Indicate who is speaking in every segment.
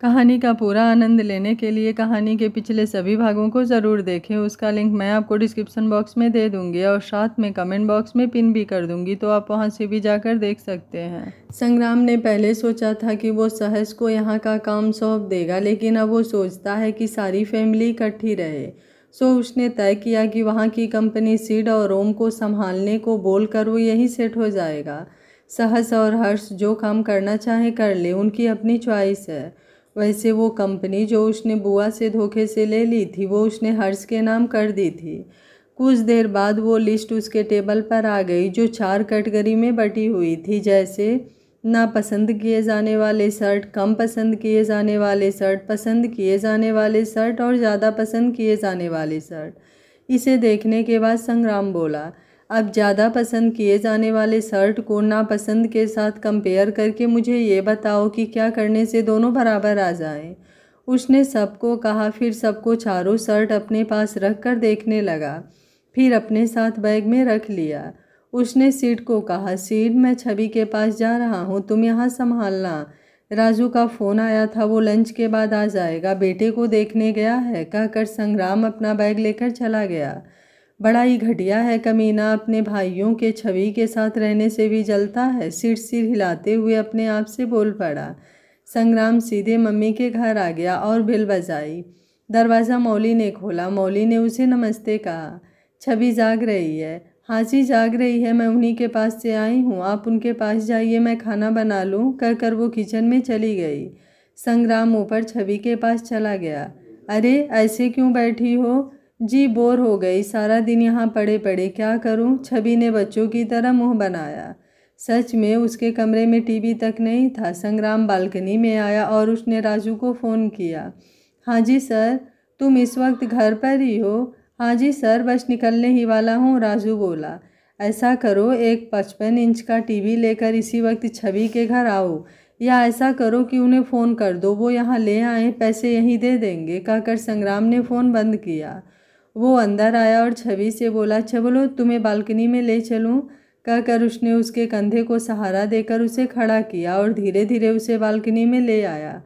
Speaker 1: कहानी का पूरा आनंद लेने के लिए कहानी के पिछले सभी भागों को ज़रूर देखें। उसका लिंक मैं आपको डिस्क्रिप्शन बॉक्स में दे दूँगी और साथ में कमेंट बॉक्स में पिन भी कर दूँगी तो आप वहाँ से भी जाकर देख सकते हैं। संग्राम ने पहले सोचा था कि वो सहस को यहाँ का काम सौंप देगा, लेकिन अब वो सोचता है कि सारी फैमिली इकट्ठी रहे। सो उसने तय किया कि वहाँ की कंपनी सीड और रोम को संभालने को बोल वो यहीं सेट हो जाएगा। सहस और हर्ष जो काम करना चाहे कर ले, उनकी अपनी च्वाइस है। वैसे वो कंपनी जो उसने बुआ से धोखे से ले ली थी, वो उसने हर्ष के नाम कर दी थी। कुछ देर बाद वो लिस्ट उसके टेबल पर आ गई, जो चार कैटेगरी में बटी हुई थी, जैसे ना पसंद किए जाने वाले शर्ट, कम पसंद किए जाने वाले शर्ट, पसंद किए जाने वाले शर्ट और ज़्यादा पसंद किए जाने वाले शर्ट। इसे देखने के बाद संग्राम बोला अब ज़्यादा पसंद किए जाने वाले शर्ट को नापसंद के साथ कंपेयर करके मुझे ये बताओ कि क्या करने से दोनों बराबर आ जाएँ। उसने सबको कहा, फिर सबको चारों शर्ट अपने पास रख कर देखने लगा, फिर अपने साथ बैग में रख लिया। उसने सीट को कहा, सीट, मैं छवि के पास जा रहा हूँ, तुम यहाँ संभालना। राजू का फ़ोन आया था, वो लंच के बाद आ जाएगा। बेटे को देखने गया है, कहकर संग्राम अपना बैग लेकर चला गया। बड़ा ही घटिया है कमीना, अपने भाइयों के छवि के साथ रहने से भी जलता है। सिर सिर हिलाते हुए अपने आप से बोल पड़ा। संग्राम सीधे मम्मी के घर आ गया और बिल बजाई। दरवाज़ा मौली ने खोला। मौली ने उसे नमस्ते कहा। छवि जाग रही है। हाँ जी जाग रही है, मैं उन्हीं के पास से आई हूँ। आप उनके पास जाइए, मैं खाना बना लूँ। कर कहकर वो किचन में चली गई। संग्राम ऊपर छवि के पास चला गया। अरे, ऐसे क्यों बैठी हो? जी, बोर हो गई। सारा दिन यहाँ पड़े पड़े। क्या करूँ? छवि ने बच्चों की तरह मुँह बनाया। सच में उसके कमरे में टीवी तक नहीं था। संग्राम बालकनी में आया और उसने राजू को फ़ोन किया। हाँ जी, सर। तुम इस वक्त घर पर ही हो? हाँ जी, सर। बस निकलने ही वाला हूँ, राजू बोला। ऐसा करो, एक पचपन इंच का टीवी लेकर इसी वक्त छवि के घर आओ। या ऐसा करो कि उन्हें फ़ोन कर दो। वो यहाँ ले आए, पैसे यहीं दे देंगे। कहकर संग्राम ने फ़ोन बंद किया। वो अंदर आया और छवि से बोला अच्छा बोलो, तुम्हें बालकनी में ले चलूँ? कहकर उसने उसके कंधे को सहारा देकर उसे खड़ा किया और धीरे धीरे उसे बालकनी में ले आया।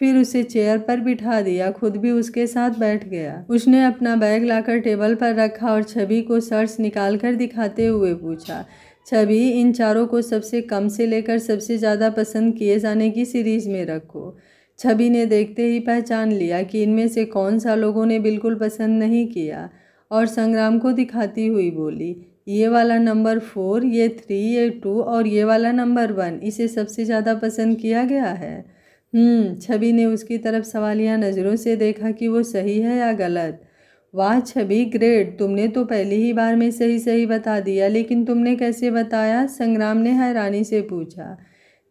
Speaker 1: फिर उसे चेयर पर बिठा दिया, खुद भी उसके साथ बैठ गया। उसने अपना बैग लाकर टेबल पर रखा और छवि को सर्च निकाल कर दिखाते हुए पूछा, छवि, इन चारों को सबसे कम से लेकर सबसे ज़्यादा पसंद किए जाने की सीरीज़ में रखो। छवि ने देखते ही पहचान लिया कि इनमें से कौन सा लोगों ने बिल्कुल पसंद नहीं किया और संग्राम को दिखाती हुई बोली ये वाला नंबर फोर ये थ्री ये टू और ये वाला नंबर वन इसे सबसे ज़्यादा पसंद किया गया है? हम्म, छवि ने उसकी तरफ़ सवालिया नज़रों से देखा कि वो सही है या गलत। वाह छवि ग्रेट तुमने तो पहली ही बार में सही सही बता दिया लेकिन तुमने कैसे बताया? संग्राम ने हैरानी से पूछा।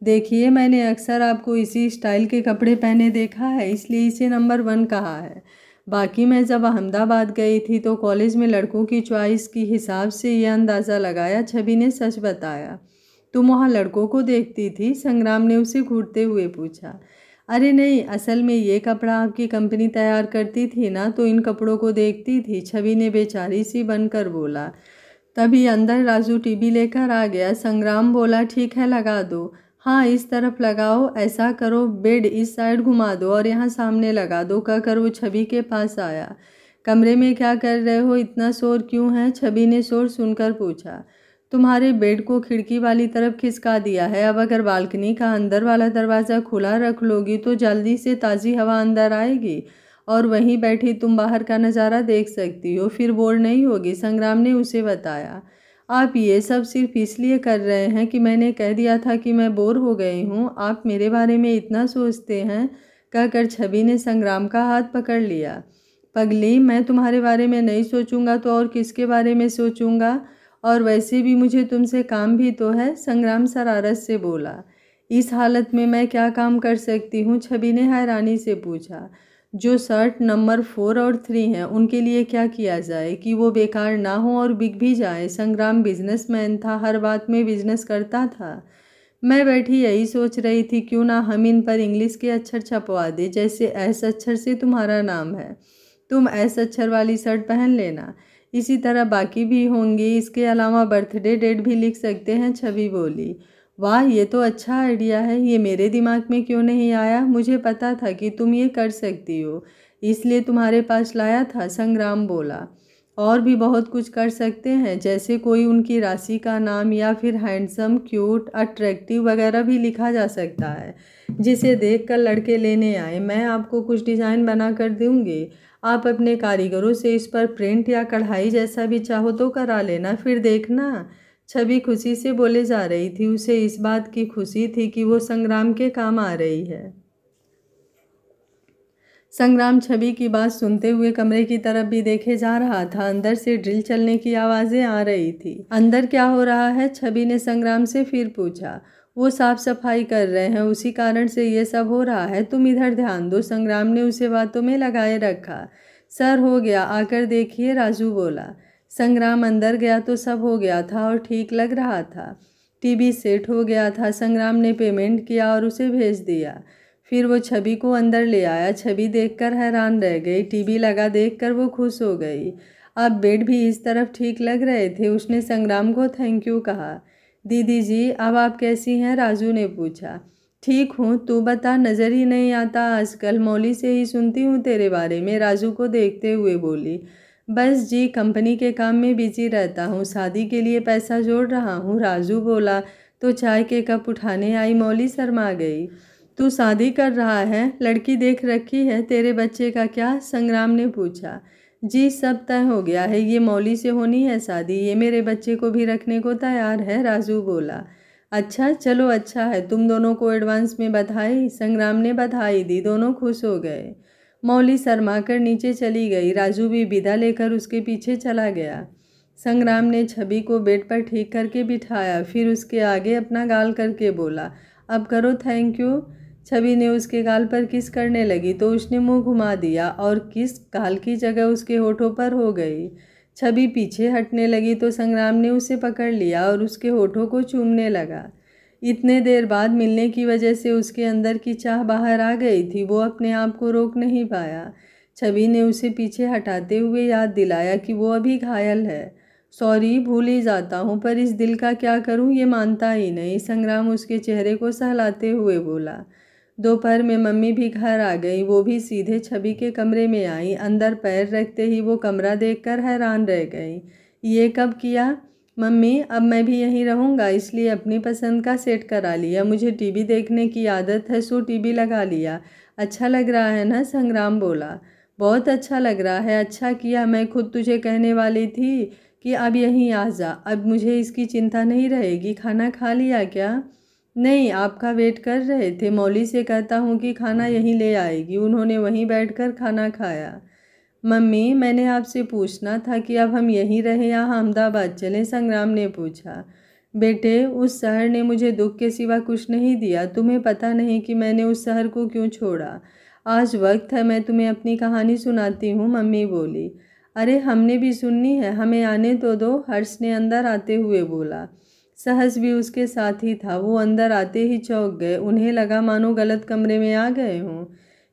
Speaker 1: देखिए, मैंने अक्सर आपको इसी स्टाइल के कपड़े पहने देखा है, इसलिए इसे नंबर वन कहा है। बाकी मैं जब अहमदाबाद गई थी तो कॉलेज में लड़कों की चॉइस की हिसाब से यह अंदाज़ा लगाया, छवि ने सच बताया। तुम वहाँ लड़कों को देखती थी? संग्राम ने उसे घूरते हुए पूछा। अरे नहीं, असल में ये कपड़ा आपकी कंपनी तैयार करती थी ना तो इन कपड़ों को देखती थी, छवि ने बेचारी सी बनकर बोला। तभी अंदर राजू टीवी लेकर आ गया, संग्राम बोला, ठीक है, लगा दो। हाँ इस तरफ़ लगाओ, ऐसा करो, बेड इस साइड घुमा दो और यहाँ सामने लगा दो, कहकर वो छवि के पास आया। कमरे में क्या कर रहे हो? इतना शोर क्यों है? छवि ने शोर सुनकर पूछा। तुम्हारे बेड को खिड़की वाली तरफ़ खिसका दिया है। अब अगर बालकनी का अंदर वाला दरवाज़ा खुला रख लोगी तो जल्दी से ताज़ी हवा अंदर आएगी और वहीं बैठी तुम बाहर का नज़ारा देख सकती हो। फिर बोर नहीं होगी, संग्राम ने उसे बताया। आप ये सब सिर्फ़ इसलिए कर रहे हैं कि मैंने कह दिया था कि मैं बोर हो गई हूँ। आप मेरे बारे में इतना सोचते हैं, कहकर छवि ने संग्राम का हाथ पकड़ लिया। पगली, मैं तुम्हारे बारे में नहीं सोचूँगा तो और किसके बारे में सोचूँगा? और वैसे भी मुझे तुमसे काम भी तो है, संग्राम शरारत से बोला। इस हालत में मैं क्या काम कर सकती हूँ? छवि ने हैरानी से पूछा। जो शर्ट नंबर फोर और थ्री हैं, उनके लिए क्या किया जाए कि वो बेकार ना हो और बिक भी जाए? संग्राम बिजनेसमैन था, हर बात में बिज़नेस करता था। मैं बैठी यही सोच रही थी, क्यों ना हम इन पर इंग्लिश के अक्षर छपवा दे, जैसे एस अक्षर से तुम्हारा नाम है। तुम एस अक्षर वाली शर्ट पहन लेना। इसी तरह बाकी भी होंगी, इसके अलावा बर्थडे डेट भी लिख सकते हैं, छवि बोली। वाह, ये तो अच्छा आइडिया है। ये मेरे दिमाग में क्यों नहीं आया? मुझे पता था कि तुम ये कर सकती हो। इसलिए तुम्हारे पास लाया था, संग्राम बोला। और भी बहुत कुछ कर सकते हैं, जैसे कोई उनकी राशि का नाम या फिर हैंडसम, क्यूट, अट्रैक्टिव वगैरह भी लिखा जा सकता है, जिसे देखकर लड़के लेने आए। मैं आपको कुछ डिज़ाइन बना कर दूँगी। आप अपने कारीगरों से इस पर प्रिंट या कढ़ाई जैसा भी चाहो तो करा लेना, फिर देखना। छवि खुशी से बोले जा रही थी। उसे इस बात की खुशी थी कि वो संग्राम के काम आ रही है। संग्राम छवि की बात सुनते हुए कमरे की तरफ़ भी देखे जा रहा था। अंदर से ड्रिल चलने की आवाज़ें आ रही थी। अंदर क्या हो रहा है? छवि ने संग्राम से फिर पूछा। वो साफ़ सफ़ाई कर रहे हैं। उसी कारण से ये सब हो रहा है। तुम इधर ध्यान दो। संग्राम ने उसे बातों में लगाए रखा। सर हो गया। आकर देखिए, राजू बोला। संग्राम अंदर गया तो सब हो गया था और ठीक लग रहा था। टीवी सेट हो गया था, संग्राम ने पेमेंट किया और उसे भेज दिया। फिर वो छवि को अंदर ले आया। छवि देखकर हैरान रह गई। टीवी लगा देखकर वो खुश हो गई। अब बेड भी इस तरफ़ ठीक लग रहे थे। उसने संग्राम को थैंक यू कहा। दीदी जी, अब आप कैसी हैं? राजू ने पूछा। ठीक हूँ। तू बता, नज़र ही नहीं आता। आजकल मौली से ही सुनती हूँ तेरे बारे में। राजू को देखते हुए बोली। बस जी, कंपनी के काम में बिज़ी रहता हूँ, शादी के लिए पैसा जोड़ रहा हूँ, राजू बोला तो चाय के कप उठाने आई, मौली शर्मा गई। तू शादी कर रहा है, लड़की देख रखी है, तेरे बच्चे का क्या? संग्राम ने पूछा। जी, सब तय हो गया है, ये मौली से होनी है शादी, ये मेरे बच्चे को भी रखने को तैयार है, राजू बोला। अच्छा चलो अच्छा है, तुम दोनों को एडवांस में बधाई, संग्राम ने बधाई दी, दोनों खुश हो गए। मौली शर्मा कर नीचे चली गई। राजू भी विदा लेकर उसके पीछे चला गया। संग्राम ने छवि को बेड पर ठीक करके बिठाया, फिर उसके आगे अपना गाल करके बोला, अब करो थैंक यू छवि ने उसके गाल पर किस करने लगी तो उसने मुँह घुमा दिया और किस गाल की जगह उसके होठों पर हो गई। छवि पीछे हटने लगी तो संग्राम ने उसे पकड़ लिया और उसके होठों को चूमने लगा। इतने देर बाद मिलने की वजह से उसके अंदर की चाह बाहर आ गई थी, वो अपने आप को रोक नहीं पाया। छवि ने उसे पीछे हटाते हुए याद दिलाया कि वो अभी घायल है। सॉरी, भूल ही जाता हूँ, पर इस दिल का क्या करूँ, ये मानता ही नहीं। संग्राम उसके चेहरे को सहलाते हुए बोला। दोपहर में मम्मी भी घर आ गई, वो भी सीधे छवि के कमरे में आई। अंदर पैर रखते ही वो कमरा देखकर हैरान रह गई। ये कब किया? मम्मी, अब मैं भी यहीं रहूँगा, इसलिए अपनी पसंद का सेट करा लिया। मुझे टीवी देखने की आदत है, सो टीवी लगा लिया। अच्छा लग रहा है ना? संग्राम बोला। बहुत अच्छा लग रहा है। अच्छा किया। मैं खुद तुझे कहने वाली थी कि अब यहीं आ जा। अब मुझे इसकी चिंता नहीं रहेगी। खाना खा लिया क्या? नहीं, आपका वेट कर रहे थे। मौली से कहता हूँ कि खाना यहीं ले आएगी। उन्होंने वहीं बैठकर खाना खाया। मम्मी, मैंने आपसे पूछना था कि अब हम यहीं रहें या अहमदाबाद चलें? संग्राम ने पूछा। बेटे, उस शहर ने मुझे दुख के सिवा कुछ नहीं दिया। तुम्हें पता नहीं कि मैंने उस शहर को क्यों छोड़ा। आज वक्त है, मैं तुम्हें अपनी कहानी सुनाती हूँ, मम्मी बोली। अरे, हमने भी सुननी है। हमें आने तो दो, हर्ष ने अंदर आते हुए बोला। सहस भी उसके साथ ही था। वो अंदर आते ही चौंक गए। उन्हें लगा, मानो गलत कमरे में आ गए हों।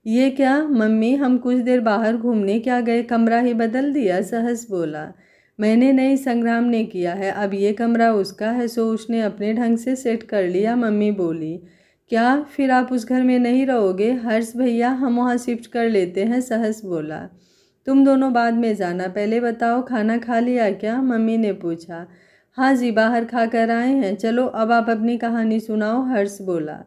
Speaker 1: ये क्या, मम्मी, हम कुछ देर बाहर घूमने क्या गए? कमरा ही बदल दिया, सहस बोला। मैंने नहीं संग्राम ने किया है, अब ये कमरा उसका है, सो उसने अपने ढंग से सेट कर लिया, मम्मी बोली। क्या, फिर आप उस घर में नहीं रहोगे? हर्ष भैया, हम वहाँ शिफ्ट कर लेते हैं, सहस बोला। तुम दोनों बाद में जाना, पहले बताओ, खाना खा लिया क्या? मम्मी ने पूछा। हाँ जी, बाहर खा कर आए हैं। चलो, अब आप अपनी कहानी सुनाओ, हर्ष बोला।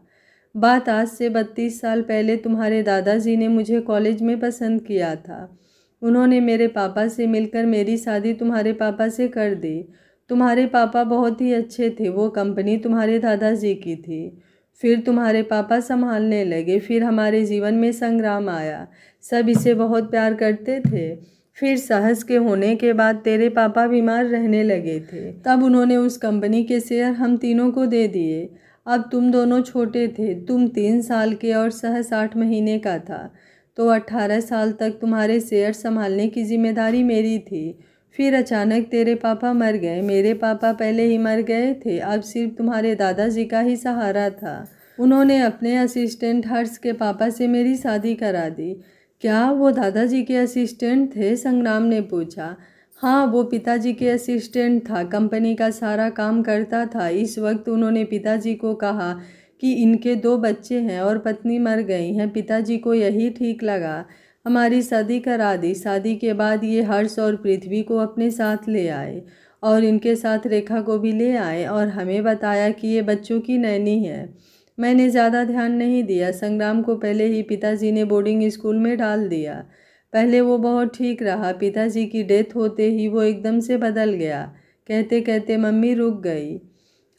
Speaker 1: बात आज से बत्तीस साल पहले तुम्हारे दादाजी ने मुझे कॉलेज में पसंद किया था। उन्होंने मेरे पापा से मिलकर मेरी शादी तुम्हारे पापा से कर दी। तुम्हारे पापा बहुत ही अच्छे थे, वो कंपनी तुम्हारे दादाजी की थी। फिर तुम्हारे पापा संभालने लगे, फिर हमारे जीवन में संग्राम आया। सब इसे बहुत प्यार करते थे। फिर साहस के होने के बाद तेरे पापा बीमार रहने लगे थे। तब उन्होंने उस कंपनी के शेयर हम तीनों को दे दिए। अब तुम दोनों छोटे थे, तुम तीन साल के और सहस आठ महीने का था। तो अट्ठारह साल तक तुम्हारे शेयर संभालने की ज़िम्मेदारी मेरी थी। फिर अचानक तेरे पापा मर गए। मेरे पापा पहले ही मर गए थे। अब सिर्फ़ तुम्हारे दादाजी का ही सहारा था। उन्होंने अपने असिस्टेंट हर्ष के पापा से मेरी शादी करा दी। क्या वो दादाजी के असिस्टेंट थे? संग्राम ने पूछा। हाँ वो पिताजी के असिस्टेंट था। कंपनी का सारा काम करता था। इस वक्त उन्होंने पिताजी को कहा कि इनके दो बच्चे हैं और पत्नी मर गई हैं। पिताजी को यही ठीक लगा। हमारी शादी करा दी। शादी के बाद ये हर्ष और पृथ्वी को अपने साथ ले आए और इनके साथ रेखा को भी ले आए और हमें बताया कि ये बच्चों की नैनी है। मैंने ज़्यादा ध्यान नहीं दिया। संग्राम को पहले ही पिताजी ने बोर्डिंग स्कूल में डाल दिया। पहले वो बहुत ठीक रहा, पिताजी की डेथ होते ही वो एकदम से बदल गया। कहते कहते मम्मी रुक गई।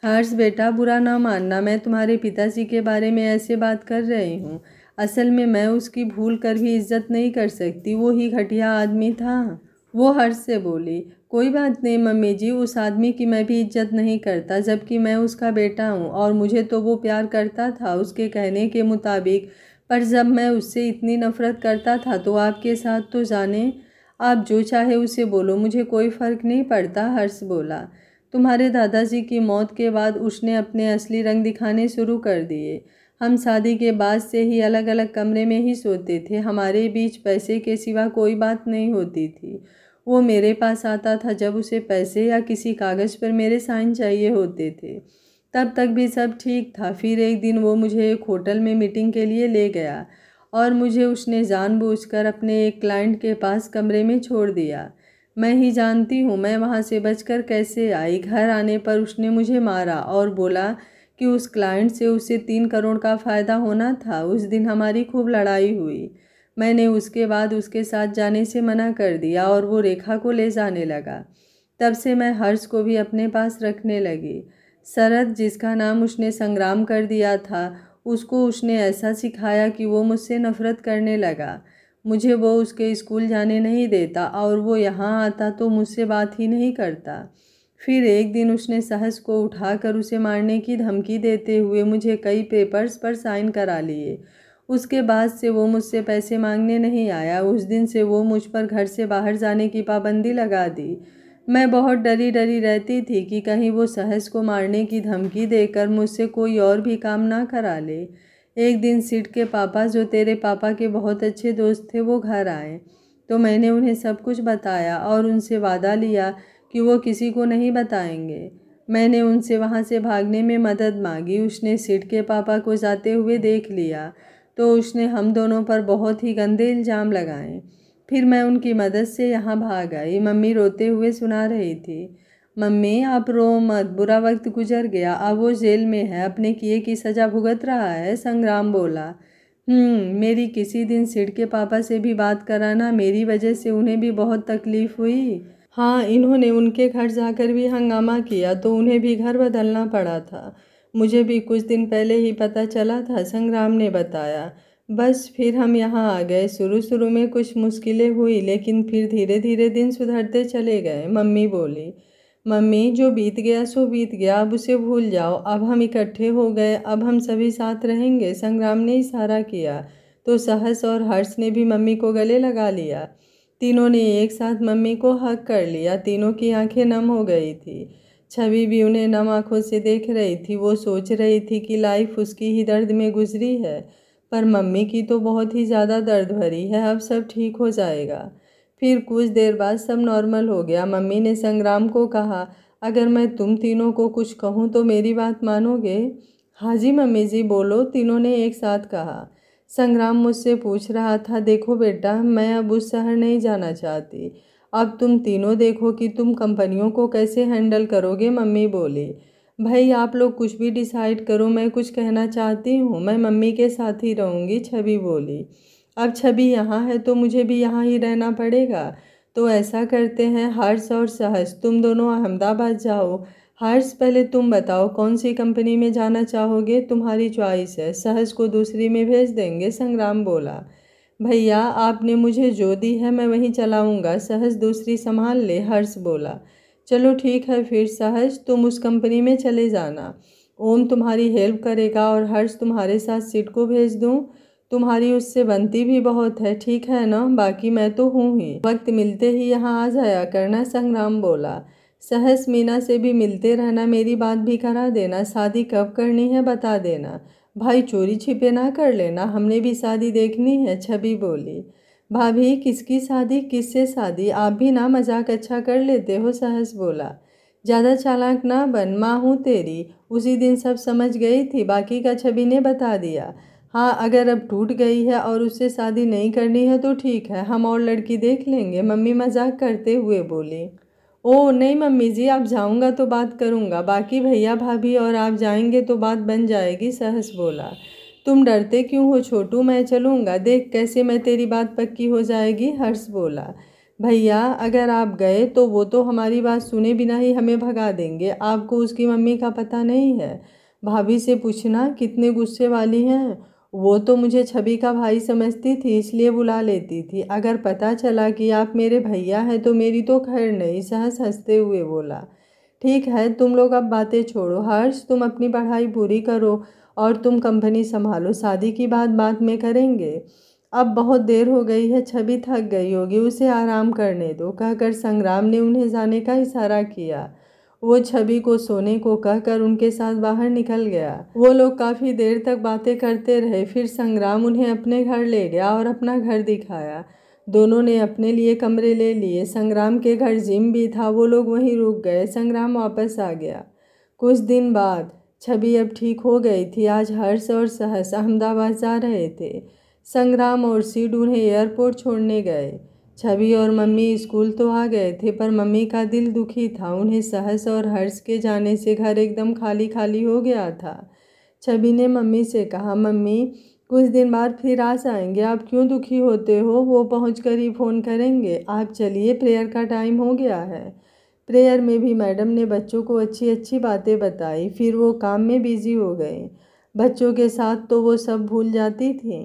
Speaker 1: हर्ष, बेटा, बुरा ना मानना, मैं तुम्हारे पिताजी के बारे में ऐसे बात कर रही हूँ। असल में मैं उसकी भूल कर भी इज़्ज़त नहीं कर सकती, वो ही घटिया आदमी था। वो हर्ष से बोली, कोई बात नहीं मम्मी जी, उस आदमी की मैं भी इज़्ज़त नहीं करता, जबकि मैं उसका बेटा हूँ और मुझे तो वो प्यार करता था। उसके कहने के मुताबिक पर जब मैं उससे इतनी नफ़रत करता था तो आपके साथ तो जाने, आप जो चाहे उसे बोलो, मुझे कोई फ़र्क नहीं पड़ता, हर्ष बोला। तुम्हारे दादाजी की मौत के बाद उसने अपने असली रंग दिखाने शुरू कर दिए। हम शादी के बाद से ही अलग अलग कमरे में ही सोते थे। हमारे बीच पैसे के सिवा कोई बात नहीं होती थी। वो मेरे पास आता था जब उसे पैसे या किसी कागज़ पर मेरे साइन चाहिए होते थे। तब तक भी सब ठीक था। फिर एक दिन वो मुझे एक होटल में मीटिंग के लिए ले गया और मुझे उसने जानबूझकर अपने एक क्लाइंट के पास कमरे में छोड़ दिया। मैं ही जानती हूँ, मैं वहाँ से बचकर कैसे आई। घर आने पर उसने मुझे मारा और बोला कि उस क्लाइंट से उसे तीन करोड़ का फ़ायदा होना था। उस दिन हमारी खूब लड़ाई हुई। मैंने उसके बाद उसके साथ जाने से मना कर दिया और वो रेखा को ले जाने लगा। तब से मैं हर्ष को भी अपने पास रखने लगी। शरद, जिसका नाम उसने संग्राम कर दिया था, उसको उसने ऐसा सिखाया कि वो मुझसे नफ़रत करने लगा। मुझे वो उसके स्कूल जाने नहीं देता और वो यहाँ आता तो मुझसे बात ही नहीं करता। फिर एक दिन उसने सहस को उठाकर उसे मारने की धमकी देते हुए मुझे कई पेपर्स पर साइन करा लिए। उसके बाद से वो मुझसे पैसे मांगने नहीं आया। उस दिन से वो मुझ पर घर से बाहर जाने की पाबंदी लगा दी। मैं बहुत डरी डरी रहती थी कि कहीं वो सहस को मारने की धमकी देकर मुझसे कोई और भी काम ना करा ले। एक दिन सिट के पापा, जो तेरे पापा के बहुत अच्छे दोस्त थे, वो घर आए। तो मैंने उन्हें सब कुछ बताया और उनसे वादा लिया कि वो किसी को नहीं बताएँगे। मैंने उनसे वहाँ से भागने में मदद मांगी। उसने सिट के पापा को जाते हुए देख लिया। तो उसने हम दोनों पर बहुत ही गंदे इल्ज़ाम लगाए। फिर मैं उनकी मदद से यहाँ भाग आई। मम्मी रोते हुए सुना रही थी मम्मी आप रो मत बुरा वक्त गुजर गया अब वो जेल में है अपने किए की सज़ा भुगत रहा है संग्राम बोला। हम्म, मेरी किसी दिन सिड के पापा से भी बात कराना मेरी वजह से उन्हें भी बहुत तकलीफ़ हुई। हाँ इन्होंने उनके घर जाकर भी हंगामा किया तो उन्हें भी घर बदलना पड़ा था। मुझे भी कुछ दिन पहले ही पता चला था संग्राम ने बताया। बस फिर हम यहाँ आ गए। शुरू शुरू में कुछ मुश्किलें हुई, लेकिन फिर धीरे धीरे दिन सुधरते चले गए, मम्मी बोली। मम्मी, जो बीत गया सो बीत गया, अब उसे भूल जाओ। अब हम इकट्ठे हो गए, अब हम सभी साथ रहेंगे। संग्राम ने इशारा किया तो सहस और हर्ष ने भी मम्मी को गले लगा लिया। तीनों ने एक साथ मम्मी को हक कर लिया। तीनों की आँखें नम हो गई थी। छवि भी उन्हें नम आँखों से देख रही थी। वो सोच रही थी कि लाइफ उसकी ही दर्द में गुजरी है। पर मम्मी की तो बहुत ही ज़्यादा दर्द भरी है, अब सब ठीक हो जाएगा। फिर कुछ देर बाद सब नॉर्मल हो गया। मम्मी ने संग्राम को कहा, अगर मैं तुम तीनों को कुछ कहूँ तो मेरी बात मानोगे? हाँ जी मम्मी जी, बोलो, तीनों ने एक साथ कहा। संग्राम मुझसे पूछ रहा था, देखो बेटा, मैं अब उस शहर नहीं जाना चाहती। अब तुम तीनों देखो कि तुम कंपनियों को कैसे हैंडल करोगे, मम्मी बोली। भाई, आप लोग कुछ भी डिसाइड करो, मैं कुछ कहना चाहती हूँ। मैं मम्मी के साथ ही रहूँगी, छवि बोली। अब छवि यहाँ है तो मुझे भी यहाँ ही रहना पड़ेगा। तो ऐसा करते हैं, हर्ष और सहस तुम दोनों अहमदाबाद जाओ। हर्ष, पहले तुम बताओ, कौन सी कंपनी में जाना चाहोगे? तुम्हारी चॉइस है। सहज को दूसरी में भेज देंगे, संग्राम बोला। भैया, आपने मुझे जो दी है, मैं वहीं चलाऊँगा। सहज दूसरी संभाल ले, हर्ष बोला। चलो ठीक है, फिर सहज, तुम उस कंपनी में चले जाना। ओम तुम्हारी हेल्प करेगा और हर्ष तुम्हारे साथ सीट को भेज दूँ। तुम्हारी उससे बनती भी बहुत है, ठीक है ना? बाकी मैं तो हूँ ही। वक्त मिलते ही यहाँ आ जाया करना, संग्राम बोला। सहस मीना से भी मिलते रहना, मेरी बात भी करा देना। शादी कब करनी है बता देना। भाई, चोरी छिपे ना कर लेना। हमने भी शादी देखनी है, छवि बोली। भाभी, किसकी शादी, किससे शादी? आप भी ना मज़ाक अच्छा कर लेते हो सहस बोला। ज़्यादा चालाक ना बन, माँ हूँ तेरी। उसी दिन सब समझ गई थी, बाकी का छवि ने बता दिया। हाँ अगर अब टूट गई है और उससे शादी नहीं करनी है तो ठीक है, हम और लड़की देख लेंगे, मम्मी मज़ाक करते हुए बोली। ओ, नहीं मम्मी जी, आप जाऊँगा तो बात करूँगा, बाकी भैया भाभी और आप जाएँगे तो बात बन जाएगी सहस बोला। तुम डरते क्यों हो छोटू? मैं चलूँगा। देख कैसे मैं तेरी बात पक्की हो जाएगी, हर्ष बोला। भैया, अगर आप गए तो वो तो हमारी बात सुने बिना ही हमें भगा देंगे। आपको उसकी मम्मी का पता नहीं है। भाभी से पूछना, कितने गुस्से वाली हैं? वो तो मुझे छवि का भाई समझती थी, इसलिए बुला लेती थी। अगर पता चला कि आप मेरे भैया हैं तो मेरी तो खैर नहीं, सहस हँसते हुए बोला। ठीक है, तुम लोग अब बातें छोड़ो। हर्ष, तुम अपनी पढ़ाई पूरी करो। और तुम कंपनी संभालो, शादी की बात बाद में करेंगे। अब बहुत देर हो गई है, छवि थक गई होगी, उसे आराम करने दो। कहकर संग्राम ने उन्हें जाने का इशारा किया। वो छवि को, सोने को कहकर उनके साथ बाहर निकल गया। वो लोग काफ़ी देर तक बातें करते रहे, फिर संग्राम उन्हें अपने घर ले गया और अपना घर दिखाया। दोनों ने अपने लिए कमरे ले लिए। संग्राम के घर जिम भी था, वो लोग वहीं रुक गए। संग्राम वापस आ गया। कुछ दिन बाद छवि अब ठीक हो गई थी। आज हर्ष और सहस अहमदाबाद जा रहे थे। संग्राम और सीड उन्हें एयरपोर्ट छोड़ने गए। छवि और मम्मी स्कूल तो आ गए थे, पर मम्मी का दिल दुखी था। उन्हें सहस और हर्ष के जाने से घर एकदम खाली खाली हो गया था। छवि ने मम्मी से कहा, मम्मी, कुछ दिन बाद फिर आ जाएँगे। आप क्यों दुखी होते हो? वो पहुँच कर ही फ़ोन करेंगे। आप चलिए, प्रेयर का टाइम हो गया है। प्रेयर में भी मैडम ने बच्चों को अच्छी अच्छी बातें बताई, फिर वो काम में बिज़ी हो गए। बच्चों के साथ तो वो सब भूल जाती थी।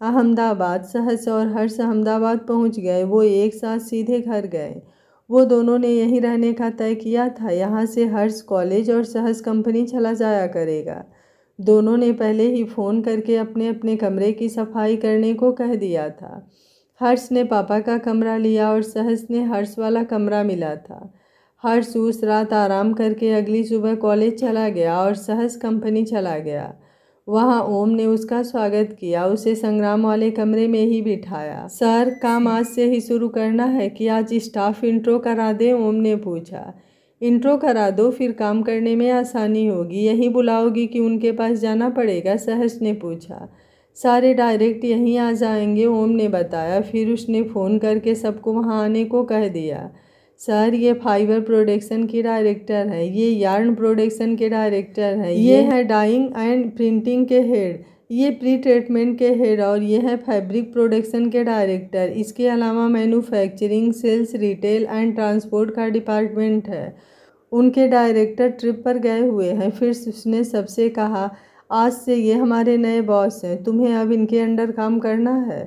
Speaker 1: अहमदाबाद सहस और हर्ष अहमदाबाद पहुँच गए, वो एक साथ सीधे घर गए। वो दोनों ने यहीं रहने का तय किया था, यहाँ से हर्ष कॉलेज और सहस कंपनी चला जाया करेगा। दोनों ने पहले ही फ़ोन करके अपने अपने कमरे की सफ़ाई करने को कह दिया था। हर्ष ने पापा का कमरा लिया और सहस ने हर्ष वाला कमरा मिला था। हर्ष उस रात आराम करके अगली सुबह कॉलेज चला गया और सहस कंपनी चला गया। वहाँ ओम ने उसका स्वागत किया, उसे संग्राम वाले कमरे में ही बिठाया। सर, काम आज से ही शुरू करना है कि आज स्टाफ इंट्रो करा दे, ओम ने पूछा। इंट्रो करा दो, फिर काम करने में आसानी होगी। यही बुलाओगी कि उनके पास जाना पड़ेगा सहस ने पूछा। सारे डायरेक्ट यहीं आ जाएँगे, ओम ने बताया। फिर उसने फ़ोन करके सबको वहाँ आने को कह दिया। सर ये फाइबर प्रोडक्शन की डायरेक्टर है ये यार्न प्रोडक्शन के डायरेक्टर है ये है डाइंग एंड प्रिंटिंग के हेड ये प्री ट्रीटमेंट के हेड और ये है फैब्रिक प्रोडक्शन के डायरेक्टर। इसके अलावा manufacturing sales retail and transport का डिपार्टमेंट है। उनके डायरेक्टर ट्रिप पर गए हुए हैं। फिर उसने सबसे कहा आज से ये हमारे नए बॉस हैं तुम्हें अब इनके अंडर काम करना है।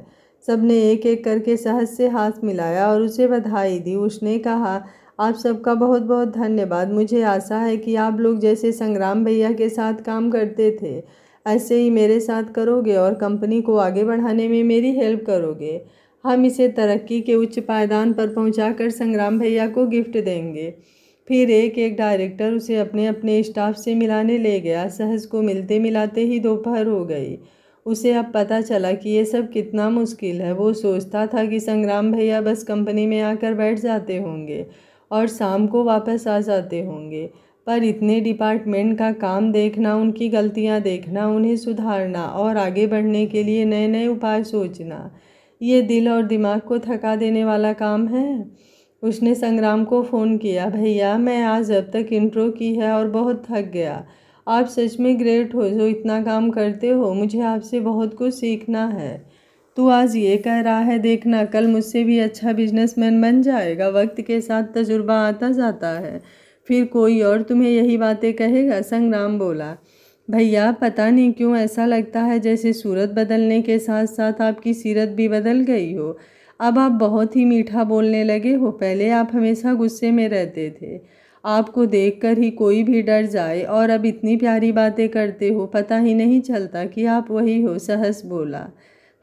Speaker 1: सबने एक एक करके सहज से हाथ मिलाया और उसे बधाई दी। उसने कहा, आप सबका बहुत बहुत धन्यवाद। मुझे आशा है कि आप लोग जैसे संग्राम भैया के साथ काम करते थे, ऐसे ही मेरे साथ करोगे और कंपनी को आगे बढ़ाने में मेरी हेल्प करोगे। हम इसे तरक्की के उच्च पायदान पर पहुंचाकर संग्राम भैया को गिफ्ट देंगे। फिर एक एक डायरेक्टर उसे अपने अपने स्टाफ से मिलाने ले गया। सहज को मिलते मिलाते ही दोपहर हो गई। उसे अब पता चला कि ये सब कितना मुश्किल है। वो सोचता था कि संग्राम भैया बस कंपनी में आकर बैठ जाते होंगे और शाम को वापस आ जाते होंगे। पर इतने डिपार्टमेंट का काम देखना, उनकी गलतियाँ देखना, उन्हें सुधारना और आगे बढ़ने के लिए नए नए उपाय सोचना, ये दिल और दिमाग को थका देने वाला काम है। उसने संग्राम को फ़ोन किया, भैया, मैं आज अब तक इंट्रो की है और बहुत थक गया। आप सच में ग्रेट हो, जो इतना काम करते हो, मुझे आपसे बहुत कुछ सीखना है। तू आज ये कह रहा है, देखना, कल मुझसे भी अच्छा बिजनेसमैन बन जाएगा, वक्त के साथ तजुर्बा आता जाता है। फिर कोई और तुम्हें यही बातें कहेगा? संग्राम बोला। भैया, पता नहीं क्यों ऐसा लगता है जैसे सूरत बदलने के साथ साथ आपकी सीरत भी बदल गई हो। अब आप बहुत ही मीठा बोलने लगे हो, पहले आप हमेशा गुस्से में रहते थे। आपको देखकर ही कोई भी डर जाए और अब इतनी प्यारी बातें करते हो, पता ही नहीं चलता कि आप वही हो, सहस बोला।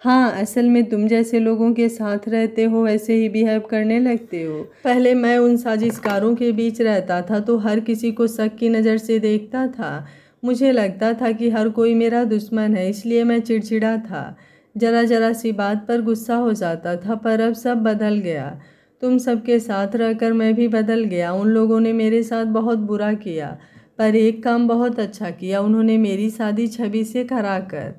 Speaker 1: हाँ असल में तुम जैसे लोगों के साथ रहते हो, वैसे ही बिहेव करने लगते हो। पहले मैं उन साजिशकारों के बीच रहता था तो हर किसी को शक की नज़र से देखता था। मुझे लगता था कि हर कोई मेरा दुश्मन है, इसलिए मैं चिड़चिड़ा था। जरा जरा सी बात पर गुस्सा हो जाता था, पर अब सब बदल गया। तुम सबके साथ रहकर मैं भी बदल गया। उन लोगों ने मेरे साथ बहुत बुरा किया, पर एक काम बहुत अच्छा किया। उन्होंने मेरी शादी छवि से करा कर,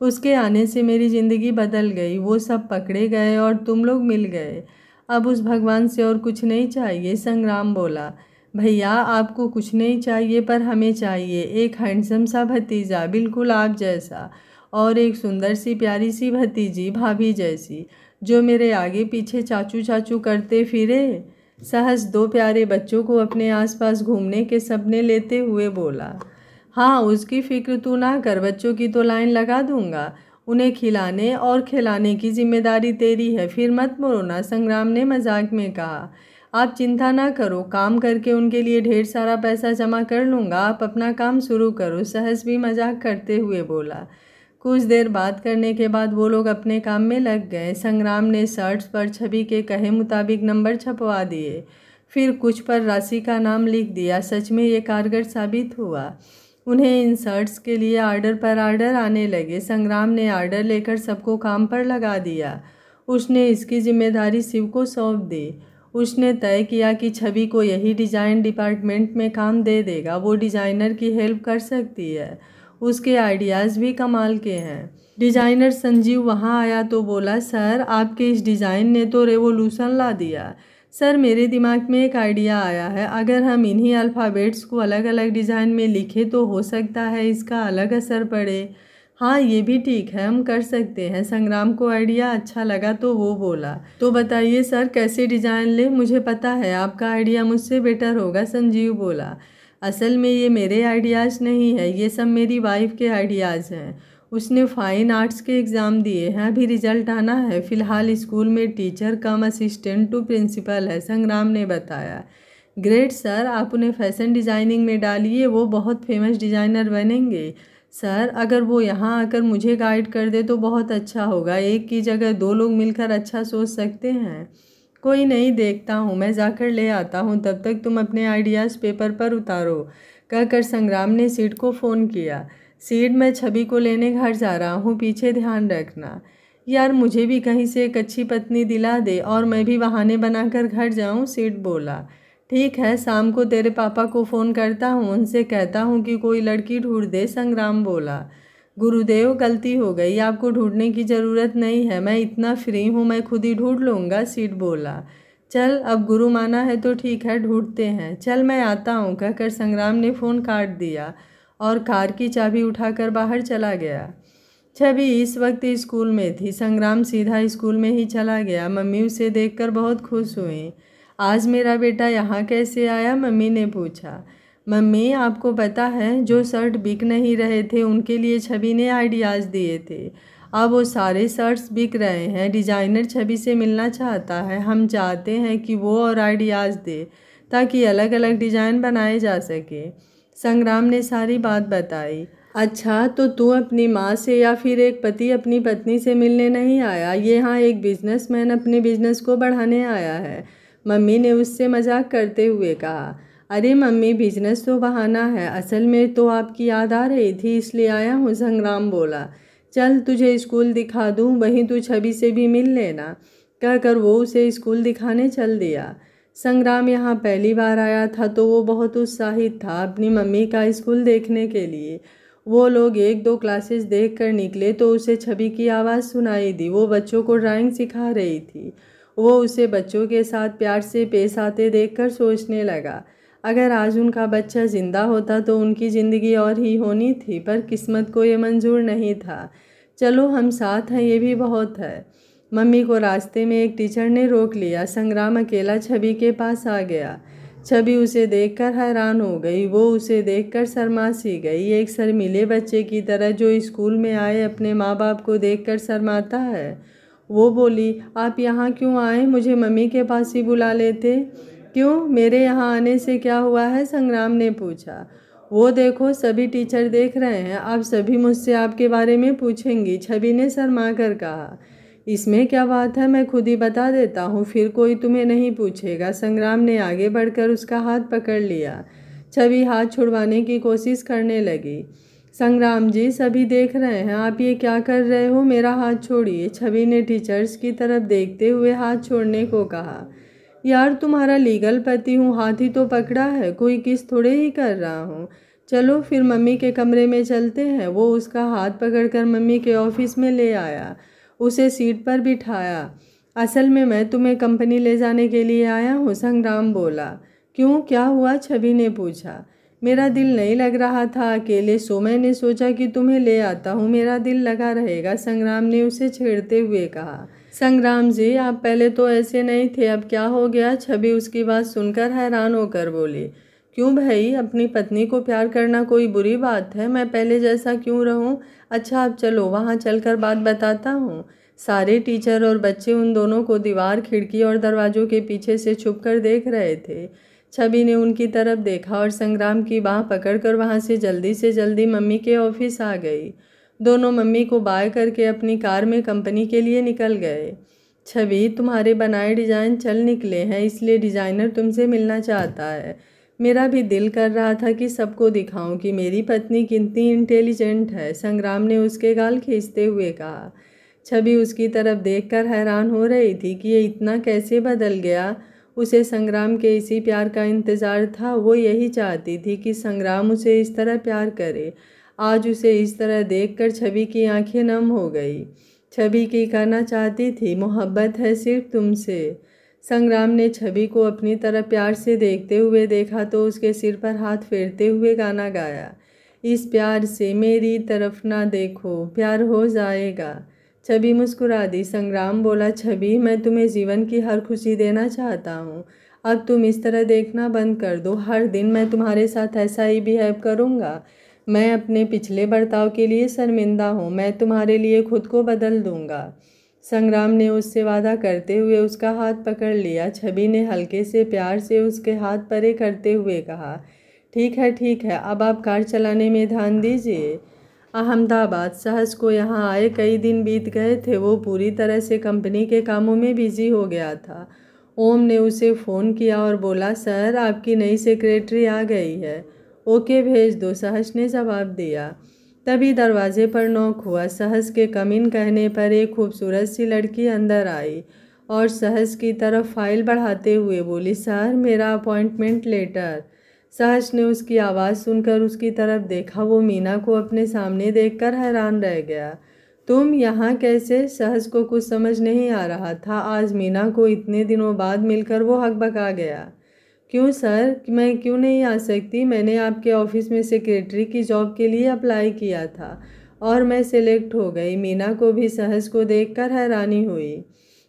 Speaker 1: उसके आने से मेरी ज़िंदगी बदल गई। वो सब पकड़े गए और तुम लोग मिल गए। अब उस भगवान से और कुछ नहीं चाहिए, संग्राम बोला। भैया, आपको कुछ नहीं चाहिए, पर हमें चाहिए। एक हैंडसम सा भतीजा, बिल्कुल आप जैसा। और एक सुंदर सी, प्यारी सी भतीजी, भाभी जैसी। जो मेरे आगे पीछे चाचू चाचू करते फिरे सहस दो प्यारे बच्चों को अपने आसपास घूमने के सपने लेते हुए बोला हाँ उसकी फ़िक्र तू ना कर, बच्चों की तो लाइन लगा दूँगा। उन्हें खिलाने और खिलाने की ज़िम्मेदारी तेरी है, फिर मत मोरोना संग्राम ने मज़ाक में कहा। आप चिंता ना करो, काम करके उनके लिए ढेर सारा पैसा जमा कर लूँगा। आप अपना काम शुरू करो सहस भी मज़ाक करते हुए बोला। कुछ देर बात करने के बाद वो लोग अपने काम में लग गए। संग्राम ने शर्ट्स पर छवि के कहे मुताबिक नंबर छपवा दिए। फिर कुछ पर राशि का नाम लिख दिया। सच में ये कारगर साबित हुआ। उन्हें इन शर्ट्स के लिए आर्डर पर आर्डर आने लगे। संग्राम ने आर्डर लेकर सबको काम पर लगा दिया। उसने इसकी ज़िम्मेदारी शिव को सौंप दी। उसने तय किया कि छवि को यही डिज़ाइन डिपार्टमेंट में काम दे देगा। वो डिज़ाइनर की हेल्प कर सकती है। उसके आइडियाज़ भी कमाल के हैं। डिज़ाइनर संजीव वहाँ आया तो बोला, सर, आपके इस डिज़ाइन ने तो रेवोल्यूशन ला दिया। सर, मेरे दिमाग में एक आइडिया आया है। अगर हम इन्हीं अल्फ़ाबेट्स को अलग अलग डिज़ाइन में लिखें तो हो सकता है इसका अलग असर पड़े। हाँ ये भी ठीक है, हम कर सकते हैं। संग्राम को आइडिया अच्छा लगा तो वो बोला। तो बताइए, सर, कैसे डिज़ाइन ले? मुझे पता है, आपका आइडिया मुझसे बेटर होगा, संजीव बोला। असल में ये मेरे आइडियाज़ नहीं है, ये सब मेरी वाइफ के आइडियाज़ हैं। उसने फ़ाइन आर्ट्स के एग्ज़ाम दिए हैं, अभी रिज़ल्ट आना है। फ़िलहाल स्कूल में teacher cum assistant to principal है, संग्राम ने बताया। ग्रेट सर आप उन्हें फ़ैशन डिज़ाइनिंग में डालिए, वो बहुत फ़ेमस डिज़ाइनर बनेंगे। सर अगर वो यहाँ आकर मुझे गाइड कर दे तो बहुत अच्छा होगा। एक की जगह दो लोग मिलकर अच्छा सोच सकते हैं। कोई नहीं देखता हूँ। मैं जाकर ले आता हूँ, तब तक तुम अपने आइडियाज़ पेपर पर उतारो। कहकर संग्राम ने सीट को फ़ोन किया। सीट मैं छवि को लेने घर जा रहा हूँ, पीछे ध्यान रखना। यार, मुझे भी कहीं से एक अच्छी पत्नी दिला दे और मैं भी बहाने बनाकर घर जाऊँ, सीट बोला। ठीक है, शाम को तेरे पापा को फ़ोन करता हूँ। उनसे कहता हूँ कि कोई लड़की ढूंढ दे, संग्राम बोला। गुरुदेव, गलती हो गई। आपको ढूँढने की ज़रूरत नहीं है। मैं इतना फ्री हूँ, मैं खुद ही ढूंढ लूँगा, सीट बोला। चल, अब गुरु माना है तो ठीक है, ढूंढते हैं। चल, मैं आता हूँ, कहकर संग्राम ने फ़ोन काट दिया और कार की चाबी उठाकर बाहर चला गया। छवि इस वक्त स्कूल में थी। संग्राम सीधा स्कूल में ही चला गया। मम्मी उसे देखकर बहुत खुश हुई। आज मेरा बेटा यहाँ कैसे आया? मम्मी ने पूछा। मम्मी, आपको पता है, जो शर्ट बिक नहीं रहे थे, उनके लिए छवि ने आइडियाज़ दिए थे। अब वो सारे शर्ट्स बिक रहे हैं। डिज़ाइनर छवि से मिलना चाहता है। हम चाहते हैं कि वो और आइडियाज़ दे, ताकि अलग अलग डिज़ाइन बनाए जा सके। संग्राम ने सारी बात बताई। अच्छा तो तू अपनी माँ से या फिर एक पति अपनी पत्नी से मिलने नहीं आया? ये यहाँ एक बिजनेसमैन अपने बिज़नेस को बढ़ाने आया है। मम्मी ने उससे मज़ाक करते हुए कहा। अरे मम्मी बिज़नेस तो बहाना है। असल में तो आपकी याद आ रही थी, इसलिए आया हूँ, संग्राम बोला। चल तुझे स्कूल दिखा दूँ, वहीं तू छवि से भी मिल लेना। कहकर वो उसे स्कूल दिखाने चल दिया। संग्राम यहाँ पहली बार आया था तो वो बहुत उत्साहित था अपनी मम्मी का स्कूल देखने के लिए। वो लोग एक दो क्लासेस देख कर निकले तो उसे छवि की आवाज़ सुनाई दी। वो बच्चों को ड्राइंग सिखा रही थी। वो उसे बच्चों के साथ प्यार से पेश आते देखकर सोचने लगा। अगर आज उनका बच्चा ज़िंदा होता तो उनकी ज़िंदगी और ही होनी थी, पर किस्मत को ये मंजूर नहीं था। चलो, हम साथ हैं, ये भी बहुत है। मम्मी को रास्ते में एक टीचर ने रोक लिया। संग्राम अकेला छवि के पास आ गया। छवि उसे देखकर हैरान हो गई। वो उसे देखकर शर्मा सी गई। एक शर्मिले बच्चे की तरह जो स्कूल में आए, अपने माँ बाप को देखकर शर्माता है। वो बोली, आप यहाँ क्यों आए? मुझे मम्मी के पास ही बुला लेते। क्यों? मेरे यहाँ आने से क्या हुआ है? संग्राम ने पूछा। वो देखो, सभी टीचर देख रहे हैं। आप सभी मुझसे आपके बारे में पूछेंगी, छवि ने शर्मा कर कहा। इसमें क्या बात है? मैं खुद ही बता देता हूँ। फिर कोई तुम्हें नहीं पूछेगा। संग्राम ने आगे बढ़कर उसका हाथ पकड़ लिया। छवि हाथ छुड़वाने की कोशिश करने लगी। संग्राम जी, सभी देख रहे हैं। आप ये क्या कर रहे हो? मेरा हाथ छोड़िए। छवि ने टीचर्स की तरफ़ देखते हुए हाथ छोड़ने को कहा। यार तुम्हारा लीगल पति हूँ, हाथ ही तो पकड़ा है, कोई किस थोड़े ही कर रहा हूँ। चलो फिर मम्मी के कमरे में चलते हैं, वो उसका हाथ पकड़कर मम्मी के ऑफ़िस में ले आया, उसे सीट पर बिठाया। असल में मैं तुम्हें कंपनी ले जाने के लिए आया हूँ, संग्राम बोला। क्यों? क्या हुआ? छवि ने पूछा। मेरा दिल नहीं लग रहा था, अकेले सो मैंने सोचा कि तुम्हें ले आता हूँ, मेरा दिल लगा रहेगा, संग्राम ने उसे छेड़ते हुए कहा। संग्राम जी, आप पहले तो ऐसे नहीं थे, अब क्या हो गया? छवि उसकी बात सुनकर हैरान होकर बोली, क्यों भाई, अपनी पत्नी को प्यार करना कोई बुरी बात है? मैं पहले जैसा क्यों रहूँ? अच्छा अब चलो, वहाँ चलकर बात बताता हूँ। सारे टीचर और बच्चे उन दोनों को दीवार, खिड़की और दरवाज़ों के पीछे से छुप कर देख रहे थे। छवि ने उनकी तरफ़ देखा और संग्राम की बाह पकड़कर वहाँ से जल्दी से जल्दी मम्मी के ऑफ़िस आ गई। दोनों मम्मी को बाय करके अपनी कार में कंपनी के लिए निकल गए। छवि, तुम्हारे बनाए डिज़ाइन चल निकले हैं, इसलिए डिज़ाइनर तुमसे मिलना चाहता है। मेरा भी दिल कर रहा था कि सबको दिखाऊँ कि मेरी पत्नी कितनी इंटेलिजेंट है, संग्राम ने उसके गाल खींचते हुए कहा। छवि उसकी तरफ़ देखकर हैरान हो रही थी कि ये इतना कैसे बदल गया। उसे संग्राम के इसी प्यार का इंतज़ार था, वो यही चाहती थी कि संग्राम उसे इस तरह प्यार करे। आज उसे इस तरह देखकर छवि की आँखें नम हो गई। छवि की कहना चाहती थी, मोहब्बत है सिर्फ़ तुमसे। संग्राम ने छवि को अपनी तरह प्यार से देखते हुए देखा तो उसके सिर पर हाथ फेरते हुए गाना गाया। इस प्यार से मेरी तरफ़ ना देखो, प्यार हो जाएगा। छवि मुस्कुरा दी। संग्राम बोला, छवि, मैं तुम्हें जीवन की हर खुशी देना चाहता हूँ। अब तुम इस तरह देखना बंद कर दो। हर दिन मैं तुम्हारे साथ ऐसा ही बिहेव करूँगा। मैं अपने पिछले बर्ताव के लिए शर्मिंदा हूँ, मैं तुम्हारे लिए खुद को बदल दूँगा। संग्राम ने उससे वादा करते हुए उसका हाथ पकड़ लिया, छवि ने हल्के से प्यार से उसके हाथ परे करते हुए कहा, ठीक है ठीक है, अब आप कार चलाने में ध्यान दीजिए। अहमदाबाद सहस को यहाँ आए कई दिन बीत गए थे, वो पूरी तरह से कंपनी के कामों में बिज़ी हो गया था। ओम ने उसे फ़ोन किया और बोला, सर, आपकी नई सेक्रेटरी आ गई है। ओके भेज दो सहस ने जवाब दिया। तभी दरवाजे पर नोक हुआ। सहस के कमीन कहने पर एक खूबसूरत सी लड़की अंदर आई और सहस की तरफ़ फ़ाइल बढ़ाते हुए बोली, सर, मेरा अपॉइंटमेंट लेटर। सहस ने उसकी आवाज़ सुनकर उसकी तरफ़ देखा। वो मीना को अपने सामने देखकर हैरान रह गया। तुम यहाँ कैसे? सहस को कुछ समझ नहीं आ रहा था। आज मीना को इतने दिनों बाद मिलकर वो हक बका गया। क्यों सर? मैं क्यों नहीं आ सकती? मैंने आपके ऑफ़िस में सेक्रेटरी की जॉब के लिए अप्लाई किया था और मैं सिलेक्ट हो गई। मीना को भी सहज को देखकर हैरानी हुई।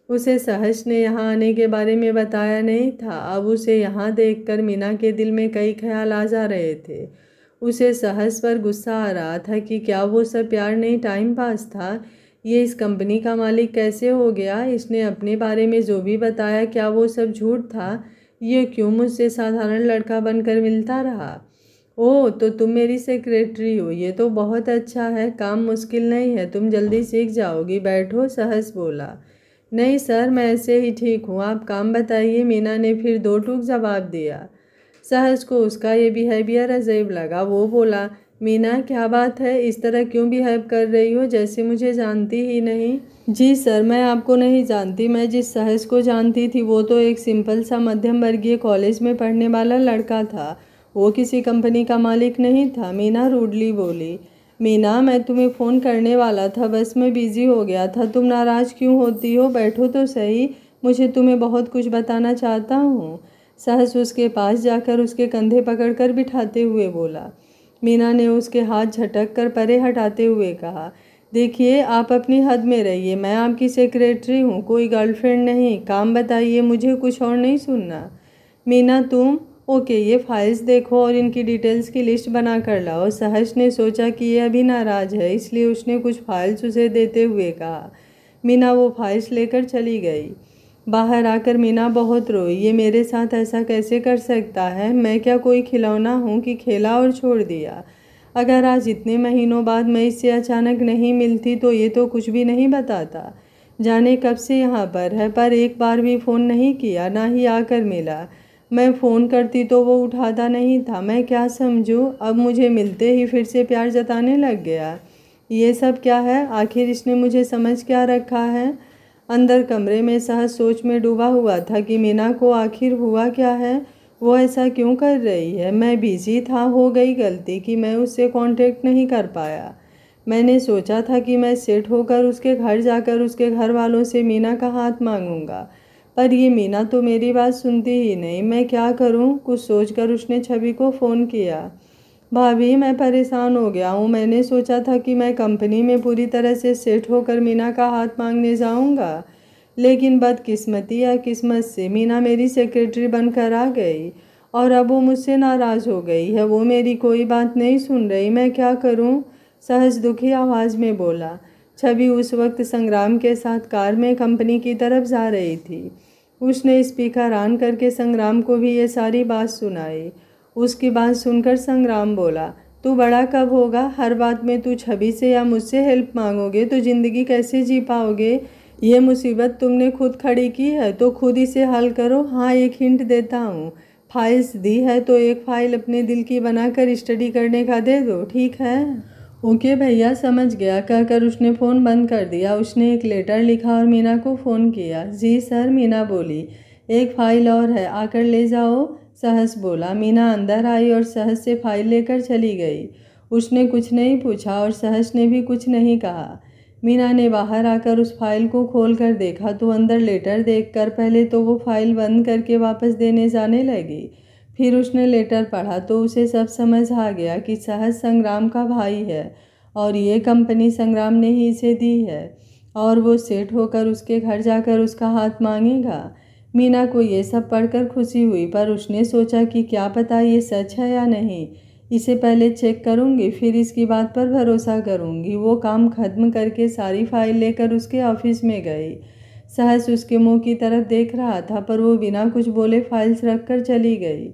Speaker 1: उसे सहज ने यहाँ आने के बारे में बताया नहीं था। अब उसे यहाँ देखकर मीना के दिल में कई ख्याल आ जा रहे थे। उसे सहस पर गुस्सा आ रहा था कि क्या वो सब प्यार नहीं टाइम पास था? ये इस कंपनी का मालिक कैसे हो गया? इसने अपने बारे में जो भी बताया, क्या वो सब झूठ था? ये क्यों मुझसे साधारण लड़का बनकर मिलता रहा? ओह तो तुम मेरी सेक्रेटरी हो। ये तो बहुत अच्छा है। काम मुश्किल नहीं है। तुम जल्दी सीख जाओगी। बैठो, सहस बोला। नहीं सर, मैं ऐसे ही ठीक हूँ। आप काम बताइए। मीना ने फिर दो टूक जवाब दिया। सहज को उसका ये बिहेवियर अजीब लगा। वो बोला, मीना, क्या बात है? इस तरह क्यों बिहेव कर रही हो? जैसे मुझे जानती ही नहीं। जी सर, मैं आपको नहीं जानती। मैं जिस सहज को जानती थी, वो तो एक सिंपल सा मध्यम वर्गीय कॉलेज में पढ़ने वाला लड़का था। वो किसी कंपनी का मालिक नहीं था। मीना रूडली बोली, मीना, मैं तुम्हें फ़ोन करने वाला था। बस मैं बिज़ी हो गया था। तुम नाराज़ क्यों होती हो? बैठो तो सही। मुझे तुम्हें बहुत कुछ बताना चाहता हूँ। सहस उसके पास जाकर उसके कंधे पकड़कर बिठाते हुए बोला। मीना ने उसके हाथ झटक कर परे हटाते हुए कहा देखिए, आप अपनी हद में रहिए। मैं आपकी सेक्रेटरी हूँ, कोई गर्लफ्रेंड नहीं। काम बताइए, मुझे कुछ और नहीं सुनना। मीना, तुम? ओके, ये फाइल्स देखो और इनकी डिटेल्स की लिस्ट बना कर लाओ। सहज ने सोचा कि ये अभी नाराज़ है, इसलिए उसने कुछ फाइल्स उसे देते हुए कहा। मीना, वो फाइल्स लेकर चली गई। बाहर आकर मीना बहुत रोई। ये मेरे साथ ऐसा कैसे कर सकता है? मैं क्या कोई खिलौना हूँ कि खेला और छोड़ दिया? अगर आज इतने महीनों बाद मैं इससे अचानक नहीं मिलती तो ये तो कुछ भी नहीं बताता। जाने कब से यहाँ पर है, पर एक बार भी फ़ोन नहीं किया, ना ही आकर मिला। मैं फ़ोन करती तो वो उठाता नहीं था। मैं क्या समझूँ? अब मुझे मिलते ही फिर से प्यार जताने लग गया। ये सब क्या है? आखिर इसने मुझे समझ क्या रखा है? अंदर कमरे में सहज सोच में डूबा हुआ था कि मीना को आखिर हुआ क्या है? वो ऐसा क्यों कर रही है? मैं बिज़ी था, हो गई गलती कि मैं उससे कांटेक्ट नहीं कर पाया। मैंने सोचा था कि मैं सेट होकर उसके घर जाकर उसके घर वालों से मीना का हाथ मांगूँगा। पर ये मीना तो मेरी बात सुनती ही नहीं। मैं क्या करूँ? कुछ सोचकर उसने छवि को फ़ोन किया। भाभी, मैं परेशान हो गया हूँ। मैंने सोचा था कि मैं कंपनी में पूरी तरह से सेट होकर मीना का हाथ मांगने जाऊँगा। लेकिन बदकिस्मती या किस्मत से मीना मेरी सेक्रेटरी बनकर आ गई और अब वो मुझसे नाराज़ हो गई है। वो मेरी कोई बात नहीं सुन रही। मैं क्या करूँ? सहज दुखी आवाज़ में बोला। छवि उस वक्त संग्राम के साथ कार में कंपनी की तरफ़ जा रही थी। उसने स्पीकर ऑन करके संग्राम को भी ये सारी बात सुनाई। उसकी बात सुनकर संग्राम बोला, तू बड़ा कब होगा? हर बात में तू छवि से या मुझसे हेल्प मांगोगे? तो ज़िंदगी कैसे जी पाओगे? ये मुसीबत तुमने खुद खड़ी की है तो खुद इसे हल करो। हाँ एक हिंट देता हूँ। फाइल्स दी है तो एक फ़ाइल अपने दिल की बनाकर स्टडी करने का दे दो। ठीक है? ओके भैया, समझ गया। कहकर उसने फ़ोन बंद कर दिया। उसने एक लेटर लिखा और मीना को फ़ोन किया। जी सर, मीना बोली। एक फ़ाइल और है, आकर ले जाओ। सहस बोला। मीना अंदर आई और सहस से फ़ाइल लेकर चली गई। उसने कुछ नहीं पूछा और सहस ने भी कुछ नहीं कहा। मीना ने बाहर आकर उस फ़ाइल को खोल कर देखा तो अंदर लेटर देखकर पहले तो वो फ़ाइल बंद करके वापस देने जाने लगी। फिर उसने लेटर पढ़ा तो उसे सब समझ आ गया कि सहज संग्राम का भाई है और ये कंपनी संग्राम ने ही इसे दी है और वो सेठ होकर उसके घर जाकर उसका हाथ मांगेगा। मीना को ये सब पढ़कर खुशी हुई पर उसने सोचा कि क्या पता ये सच है या नहीं। इसे पहले चेक करूँगी, फिर इसकी बात पर भरोसा करूँगी। वो काम ख़त्म करके सारी फ़ाइल लेकर उसके ऑफ़िस में गई। सहस उसके मुँह की तरफ़ देख रहा था, पर वो बिना कुछ बोले फाइल्स रख कर चली गई।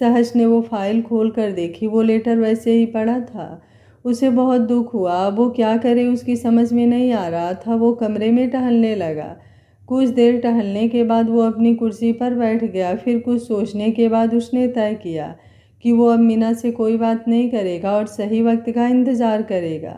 Speaker 1: सहज ने वो फ़ाइल खोल कर देखी। वो लेटर वैसे ही पड़ा था। उसे बहुत दुख हुआ। अब वो क्या करे उसकी समझ में नहीं आ रहा था। वो कमरे में टहलने लगा। कुछ देर टहलने के बाद वो अपनी कुर्सी पर बैठ गया। फिर कुछ सोचने के बाद उसने तय किया। कि वो अब मीना से कोई बात नहीं करेगा और सही वक्त का इंतज़ार करेगा।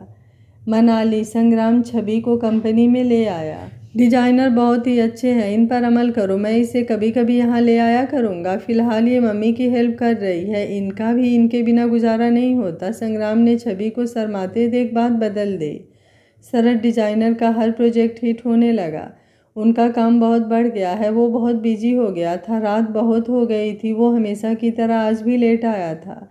Speaker 1: मनाली, संग्राम छवि को कंपनी में ले आया। डिज़ाइनर बहुत ही अच्छे हैं, इन पर अमल करो। मैं इसे कभी कभी यहाँ ले आया करूँगा। फ़िलहाल ये मम्मी की हेल्प कर रही है। इनका भी इनके बिना गुजारा नहीं होता। संग्राम ने छवि को शरमाते देख बात बदल दी। शरद डिज़ाइनर का हर प्रोजेक्ट हिट होने लगा। उनका काम बहुत बढ़ गया है, वो बहुत बिज़ी हो गया था, रात बहुत हो गई थी, वो हमेशा की तरह आज भी लेट आया था।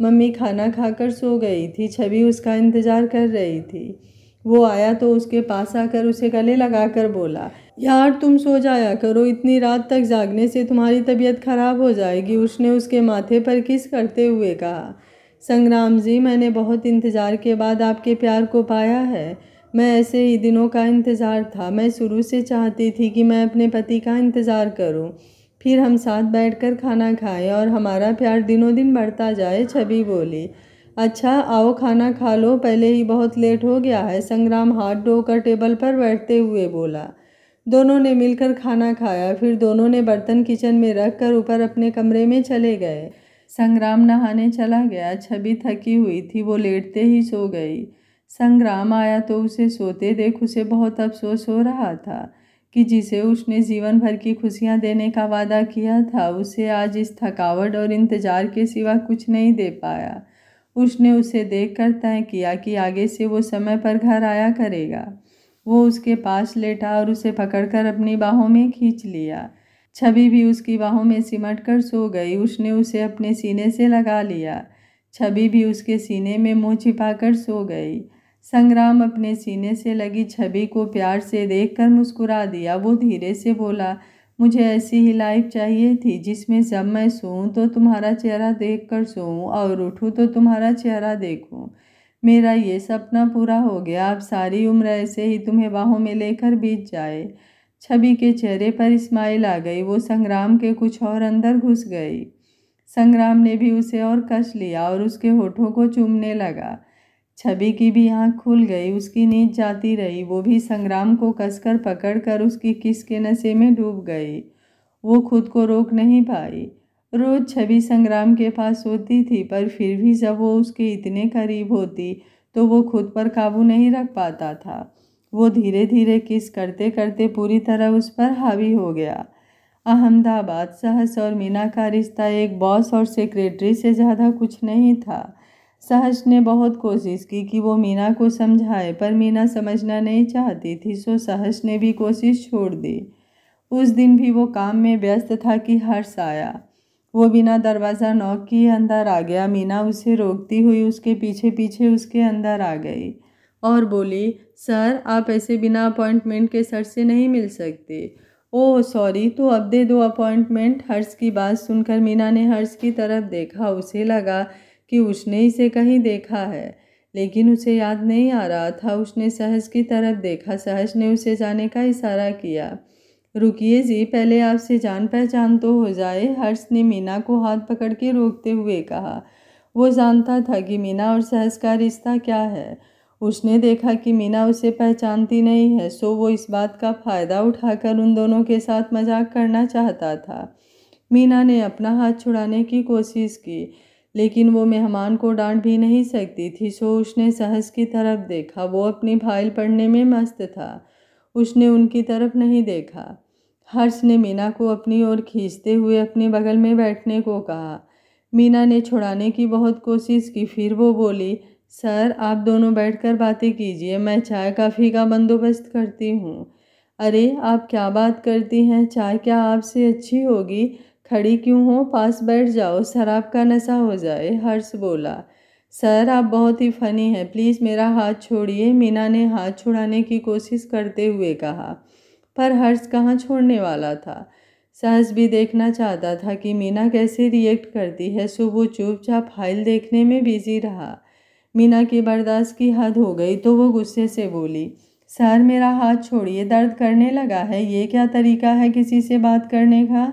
Speaker 1: मम्मी खाना खाकर सो गई थी, छवि उसका इंतज़ार कर रही थी। वो आया तो उसके पास आकर उसे गले लगाकर बोला, यार तुम सो जाया करो, इतनी रात तक जागने से तुम्हारी तबीयत खराब हो जाएगी, उसने उसके माथे पर किस करते हुए कहा। संग्राम जी, मैंने बहुत इंतज़ार के बाद आपके प्यार को पाया है। मैं ऐसे ही दिनों का इंतज़ार था। मैं शुरू से चाहती थी कि मैं अपने पति का इंतज़ार करूँ। फिर हम साथ बैठकर खाना खाएँ और हमारा प्यार दिनों दिन बढ़ता जाए, छवि बोली। अच्छा आओ खाना खा लो, पहले ही बहुत लेट हो गया है, संग्राम हाथ धोकर टेबल पर बैठते हुए बोला। दोनों ने मिलकर खाना खाया, फिर दोनों ने बर्तन किचन में रख कर ऊपर अपने कमरे में चले गए। संग्राम नहाने चला गया, छवि थकी हुई थी, वो लेटते ही सो गई। संग्राम आया तो उसे सोते देख उसे बहुत अफसोस हो रहा था कि जिसे उसने जीवन भर की खुशियाँ देने का वादा किया था, उसे आज इस थकावट और इंतज़ार के सिवा कुछ नहीं दे पाया। उसने उसे देख कर तय किया कि आगे से वो समय पर घर आया करेगा। वो उसके पास लेटा और उसे पकड़कर अपनी बाहों में खींच लिया। छवि भी उसकी बाहों में सिमट कर सो गई। उसने उसे अपने सीने से लगा लिया। छवि भी उसके सीने में मुँह छिपाकर सो गई। संग्राम अपने सीने से लगी छवि को प्यार से देखकर मुस्कुरा दिया। वो धीरे से बोला, मुझे ऐसी ही लाइफ चाहिए थी जिसमें जब मैं सोऊं तो तुम्हारा चेहरा देख कर सोऊं और उठूं तो तुम्हारा चेहरा देखूँ। मेरा ये सपना पूरा हो गया। अब सारी उम्र ऐसे ही तुम्हें बाहों में लेकर बीत जाए छवि के चेहरे पर स्माइल आ गई। वो संग्राम के कुछ और अंदर घुस गई। संग्राम ने भी उसे और कस लिया और उसके होठों को चूमने लगा। छवि की भी आँख खुल गई, उसकी नींद जाती रही। वो भी संग्राम को कसकर पकड़कर उसकी किस के नशे में डूब गई। वो खुद को रोक नहीं पाई। रोज़ छवि संग्राम के पास होती थी, पर फिर भी जब वो उसके इतने करीब होती तो वो खुद पर काबू नहीं रख पाता था। वो धीरे धीरे किस करते करते पूरी तरह उस पर हावी हो गया। अहमदाबाद, सहस और मीना का रिश्ता एक बॉस और सेक्रेटरी से ज़्यादा कुछ नहीं था। सहस ने बहुत कोशिश की कि वो मीना को समझाए, पर मीना समझना नहीं चाहती थी, सो सहज ने भी कोशिश छोड़ दी। उस दिन भी वो काम में व्यस्त था कि हर्ष आया। वो बिना दरवाज़ा नॉक किए अंदर आ गया। मीना उसे रोकती हुई उसके पीछे पीछे उसके अंदर आ गई और बोली, सर, आप ऐसे बिना अपॉइंटमेंट के सर से नहीं मिल सकते। ओह, सॉरी तो अब दे दो अपॉइंटमेंट। हर्ष की बात सुनकर मीना ने हर्ष की तरफ़ देखा। उसे लगा कि उसने इसे कहीं देखा है। लेकिन उसे याद नहीं आ रहा था। उसने सहज की तरफ़ देखा। सहज ने उसे जाने का इशारा किया। रुकिए जी, पहले आपसे जान पहचान तो हो जाए, हर्ष ने मीना को हाथ पकड़ के रोकते हुए कहा। वो जानता था कि मीना और सहज का रिश्ता क्या है। उसने देखा कि मीना उसे पहचानती नहीं है, सो वो इस बात का फ़ायदा उठाकर उन दोनों के साथ मज़ाक करना चाहता था। मीना ने अपना हाथ छुड़ाने की कोशिश की। लेकिन वो मेहमान को डांट भी नहीं सकती थी, सो उसने सहस की तरफ़ देखा। वो अपनी फ़ाइल पढ़ने में मस्त था। उसने उनकी तरफ़ नहीं देखा। हर्ष ने मीना को अपनी ओर खींचते हुए अपने बगल में बैठने को कहा। मीना ने छुड़ाने की बहुत कोशिश की, फिर वो बोली, सर, आप दोनों बैठकर बातें कीजिए, मैं चाय, काफ़ी का बंदोबस्त करती हूँ। अरे, आप क्या बात करती हैं? चाय क्या आपसे अच्छी होगी? खड़ी क्यों हो? पास बैठ जाओ। शराब का नशा हो जाए। हर्ष बोला, सर, आप बहुत ही फनी हैं। प्लीज़ मेरा हाथ छोड़िए। मीना ने हाथ छुड़ाने की कोशिश करते हुए कहा, पर हर्ष कहाँ छोड़ने वाला था? सहस भी देखना चाहता था कि मीना कैसे रिएक्ट करती है। सो वो चुपचाप फ़ाइल देखने में बिज़ी रहा। मीना की बर्दाश्त की हद हो गई तो वो गुस्से से बोली, सर, मेरा हाथ छोड़िए। दर्द करने लगा है। ये क्या तरीका है किसी से बात करने का?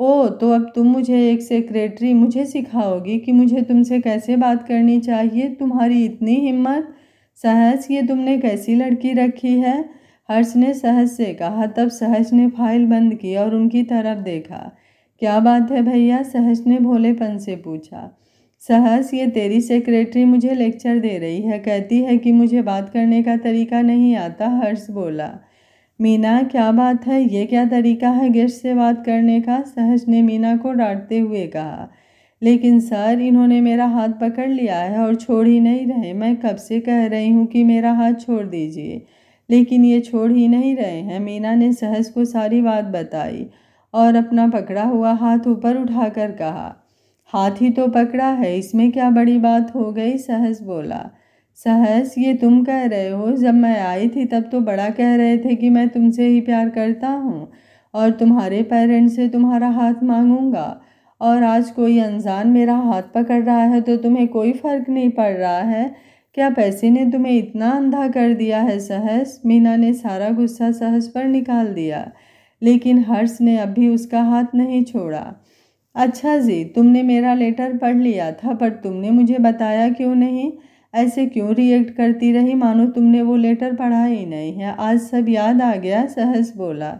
Speaker 1: ओ तो अब तुम मुझे एक सेक्रेटरी मुझे सिखाओगी कि मुझे तुमसे कैसे बात करनी चाहिए? तुम्हारी इतनी हिम्मत। सहस ये तुमने कैसी लड़की रखी है? हर्ष ने सहज से कहा। तब सहज ने फ़ाइल बंद की और उनकी तरफ़ देखा। क्या बात है भैया? सहज ने भोलेपन से पूछा। सहस ये तेरी सेक्रेटरी मुझे लेक्चर दे रही है। कहती है कि मुझे बात करने का तरीका नहीं आता। हर्ष बोला। मीना, क्या बात है? ये क्या तरीका है गेस्ट से बात करने का? सहज ने मीना को डांटते हुए कहा। लेकिन सर, इन्होंने मेरा हाथ पकड़ लिया है और छोड़ ही नहीं रहे। मैं कब से कह रही हूँ कि मेरा हाथ छोड़ दीजिए। लेकिन ये छोड़ ही नहीं रहे हैं। मीना ने सहज को सारी बात बताई और अपना पकड़ा हुआ हाथ ऊपर उठाकर कहा। हाथ ही तो पकड़ा है, इसमें क्या बड़ी बात हो गई? सहज बोला। सहस ये तुम कह रहे हो। जब मैं आई थी तब तो बड़ा कह रहे थे कि मैं तुमसे ही प्यार करता हूँ और तुम्हारे पेरेंट्स से तुम्हारा हाथ मांगूँगा। और आज कोई अनजान मेरा हाथ पकड़ रहा है तो तुम्हें कोई फ़र्क नहीं पड़ रहा है। क्या पैसे ने तुम्हें इतना अंधा कर दिया है सहस? मीना ने सारा गुस्सा सहस पर निकाल दिया। लेकिन हर्ष ने अभी उसका हाथ नहीं छोड़ा। अच्छा जी, तुमने मेरा लेटर पढ़ लिया था, पर तुमने मुझे बताया क्यों नहीं? ऐसे क्यों रिएक्ट करती रही? मानो तुमने वो लेटर पढ़ा ही नहीं है। आज सब याद आ गया, सहस बोला।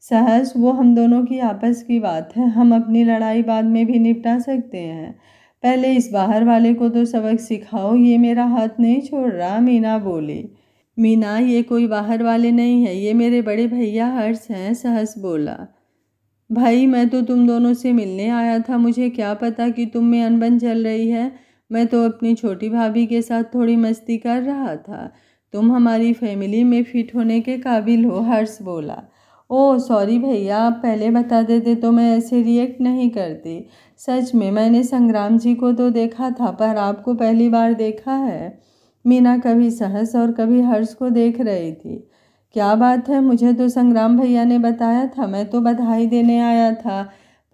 Speaker 1: सहस, वो हम दोनों की आपस की बात है। हम अपनी लड़ाई बाद में भी निपटा सकते हैं। पहले इस बाहर वाले को तो सबक सिखाओ, ये मेरा हाथ नहीं छोड़ रहा, मीना बोली। मीना, ये कोई बाहर वाले नहीं है, ये मेरे बड़े भैया हर्ष हैं, सहस बोला। भाई, मैं तो तुम दोनों से मिलने आया था, मुझे क्या पता कि तुम में अनबन चल रही है। मैं तो अपनी छोटी भाभी के साथ थोड़ी मस्ती कर रहा था। तुम हमारी फैमिली में फिट होने के काबिल हो, हर्ष बोला। ओह सॉरी भैया, आप पहले बता देते तो मैं ऐसे रिएक्ट नहीं करती। सच में, मैंने संग्राम जी को तो देखा था, पर आपको पहली बार देखा है। मीना कभी सहस और कभी हर्ष को देख रही थी। क्या बात है, मुझे तो संग्राम भैया ने बताया था, मैं तो बधाई देने आया था,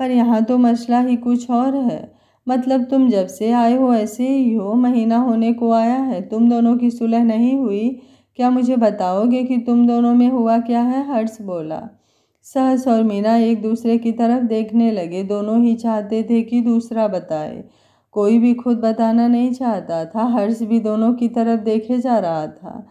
Speaker 1: पर यहाँ तो मसला ही कुछ और है। मतलब तुम जब से आए हो ऐसे ही हो, महीना होने को आया है। तुम दोनों की सुलह नहीं हुई। क्या मुझे बताओगे कि तुम दोनों में हुआ क्या है? हर्ष बोला। सहस और मीना एक दूसरे की तरफ़ देखने लगे। दोनों ही चाहते थे कि दूसरा बताए। कोई भी खुद बताना नहीं चाहता था। हर्ष भी दोनों की तरफ़ देखे जा रहा था।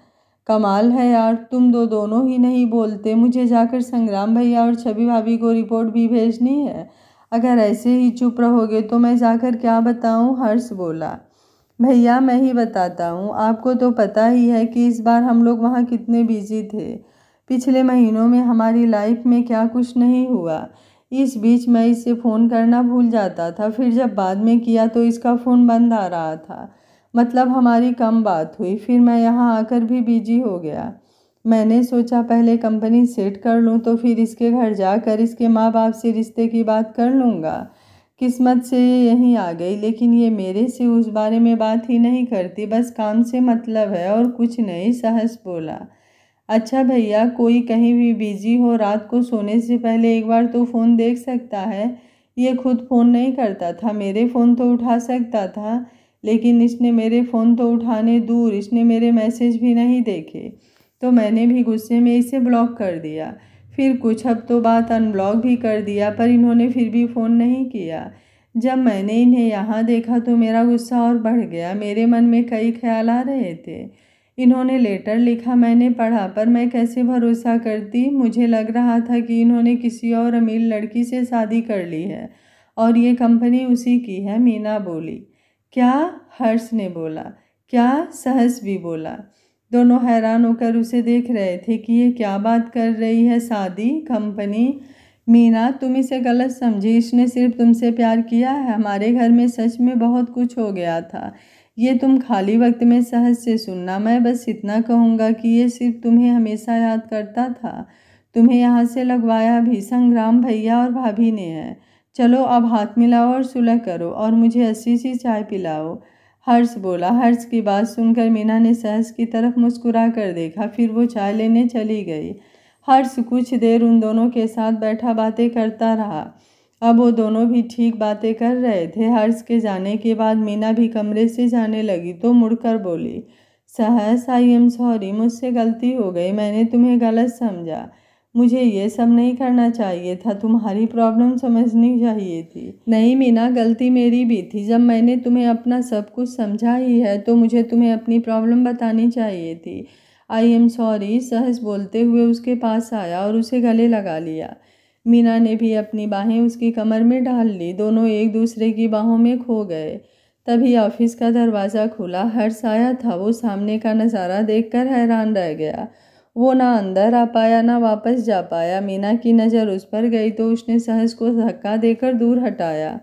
Speaker 1: कमाल है यार, तुम दो दोनों ही नहीं बोलते। मुझे जाकर संग्राम भैया और छवि भाभी को रिपोर्ट भी भेजनी है। अगर ऐसे ही चुप रहोगे तो मैं जाकर क्या बताऊँ? हर्ष बोला। भैया, मैं ही बताता हूँ। आपको तो पता ही है कि इस बार हम लोग वहाँ कितने बिज़ी थे। पिछले महीनों में हमारी लाइफ में क्या कुछ नहीं हुआ। इस बीच मैं इसे फ़ोन करना भूल जाता था। फिर जब बाद में किया तो इसका फ़ोन बंद आ रहा था। मतलब हमारी कम बात हुई। फिर मैं यहाँ आकर भी बिज़ी हो गया। मैंने सोचा पहले कंपनी सेट कर लूँ तो फिर इसके घर जाकर इसके माँ बाप से रिश्ते की बात कर लूँगा। किस्मत से ये यहीं आ गई, लेकिन ये मेरे से उस बारे में बात ही नहीं करती। बस काम से मतलब है और कुछ नहीं सहस बोला। अच्छा भैया, कोई कहीं भी बिज़ी हो, रात को सोने से पहले एक बार तो फ़ोन देख सकता है। ये खुद फ़ोन नहीं करता था, मेरे फ़ोन तो उठा सकता था, लेकिन इसने मेरे फ़ोन तो उठाने दूर, इसने मेरे मैसेज भी नहीं देखे। तो मैंने भी गुस्से में इसे ब्लॉक कर दिया। फिर कुछ हफ्तों बाद अनब्लॉक भी कर दिया, पर इन्होंने फिर भी फ़ोन नहीं किया। जब मैंने इन्हें यहाँ देखा तो मेरा गुस्सा और बढ़ गया। मेरे मन में कई ख्याल आ रहे थे। इन्होंने लेटर लिखा, मैंने पढ़ा, पर मैं कैसे भरोसा करती? मुझे लग रहा था कि इन्होंने किसी और अमीर लड़की से शादी कर ली है, और ये कंपनी उसी की है, मीना बोली। क्या? हर्ष ने बोला। क्या? सहस भी बोला। दोनों हैरान होकर उसे देख रहे थे कि ये क्या बात कर रही है शादी कंपनी। मीना, तुम इसे गलत समझी। इसने सिर्फ़ तुमसे प्यार किया है। हमारे घर में सच में बहुत कुछ हो गया था। ये तुम खाली वक्त में सहज से सुनना। मैं बस इतना कहूँगा कि ये सिर्फ़ तुम्हें हमेशा याद करता था। तुम्हें यहाँ से लगवाया भी संग्राम भैया और भाभी ने है। चलो, अब हाथ मिलाओ और सुलह करो और मुझे अस्सी सी चाय पिलाओ। हर्ष बोला, हर्ष की बात सुनकर मीना ने सहस की तरफ़ मुस्कुरा कर देखा, फिर वो चाय लेने चली गई। हर्ष कुछ देर उन दोनों के साथ बैठा बातें करता रहा। अब वो दोनों भी ठीक बातें कर रहे थे। हर्ष के जाने के बाद मीना भी कमरे से जाने लगी तो मुड़कर बोली, सहस आई एम सॉरी मुझसे गलती हो गई, मैंने तुम्हें गलत समझा। मुझे ये सब नहीं करना चाहिए था, तुम्हारी प्रॉब्लम समझनी चाहिए थी। नहीं मीना, गलती मेरी भी थी। जब मैंने तुम्हें अपना सब कुछ समझा ही है तो मुझे तुम्हें अपनी प्रॉब्लम बतानी चाहिए थी। आई एम सॉरी सहज बोलते हुए उसके पास आया और उसे गले लगा लिया। मीना ने भी अपनी बाहें उसकी कमर में डाल ली, दोनों एक दूसरे की बाहों में खो गए। तभी ऑफ़िस का दरवाज़ा खुला हर्ष आया था, वो सामने का नज़ारा देखकर हैरान रह गया। वो ना अंदर आ पाया, ना वापस जा पाया। मीना की नज़र उस पर गई तो उसने सहज को धक्का देकर दूर हटाया।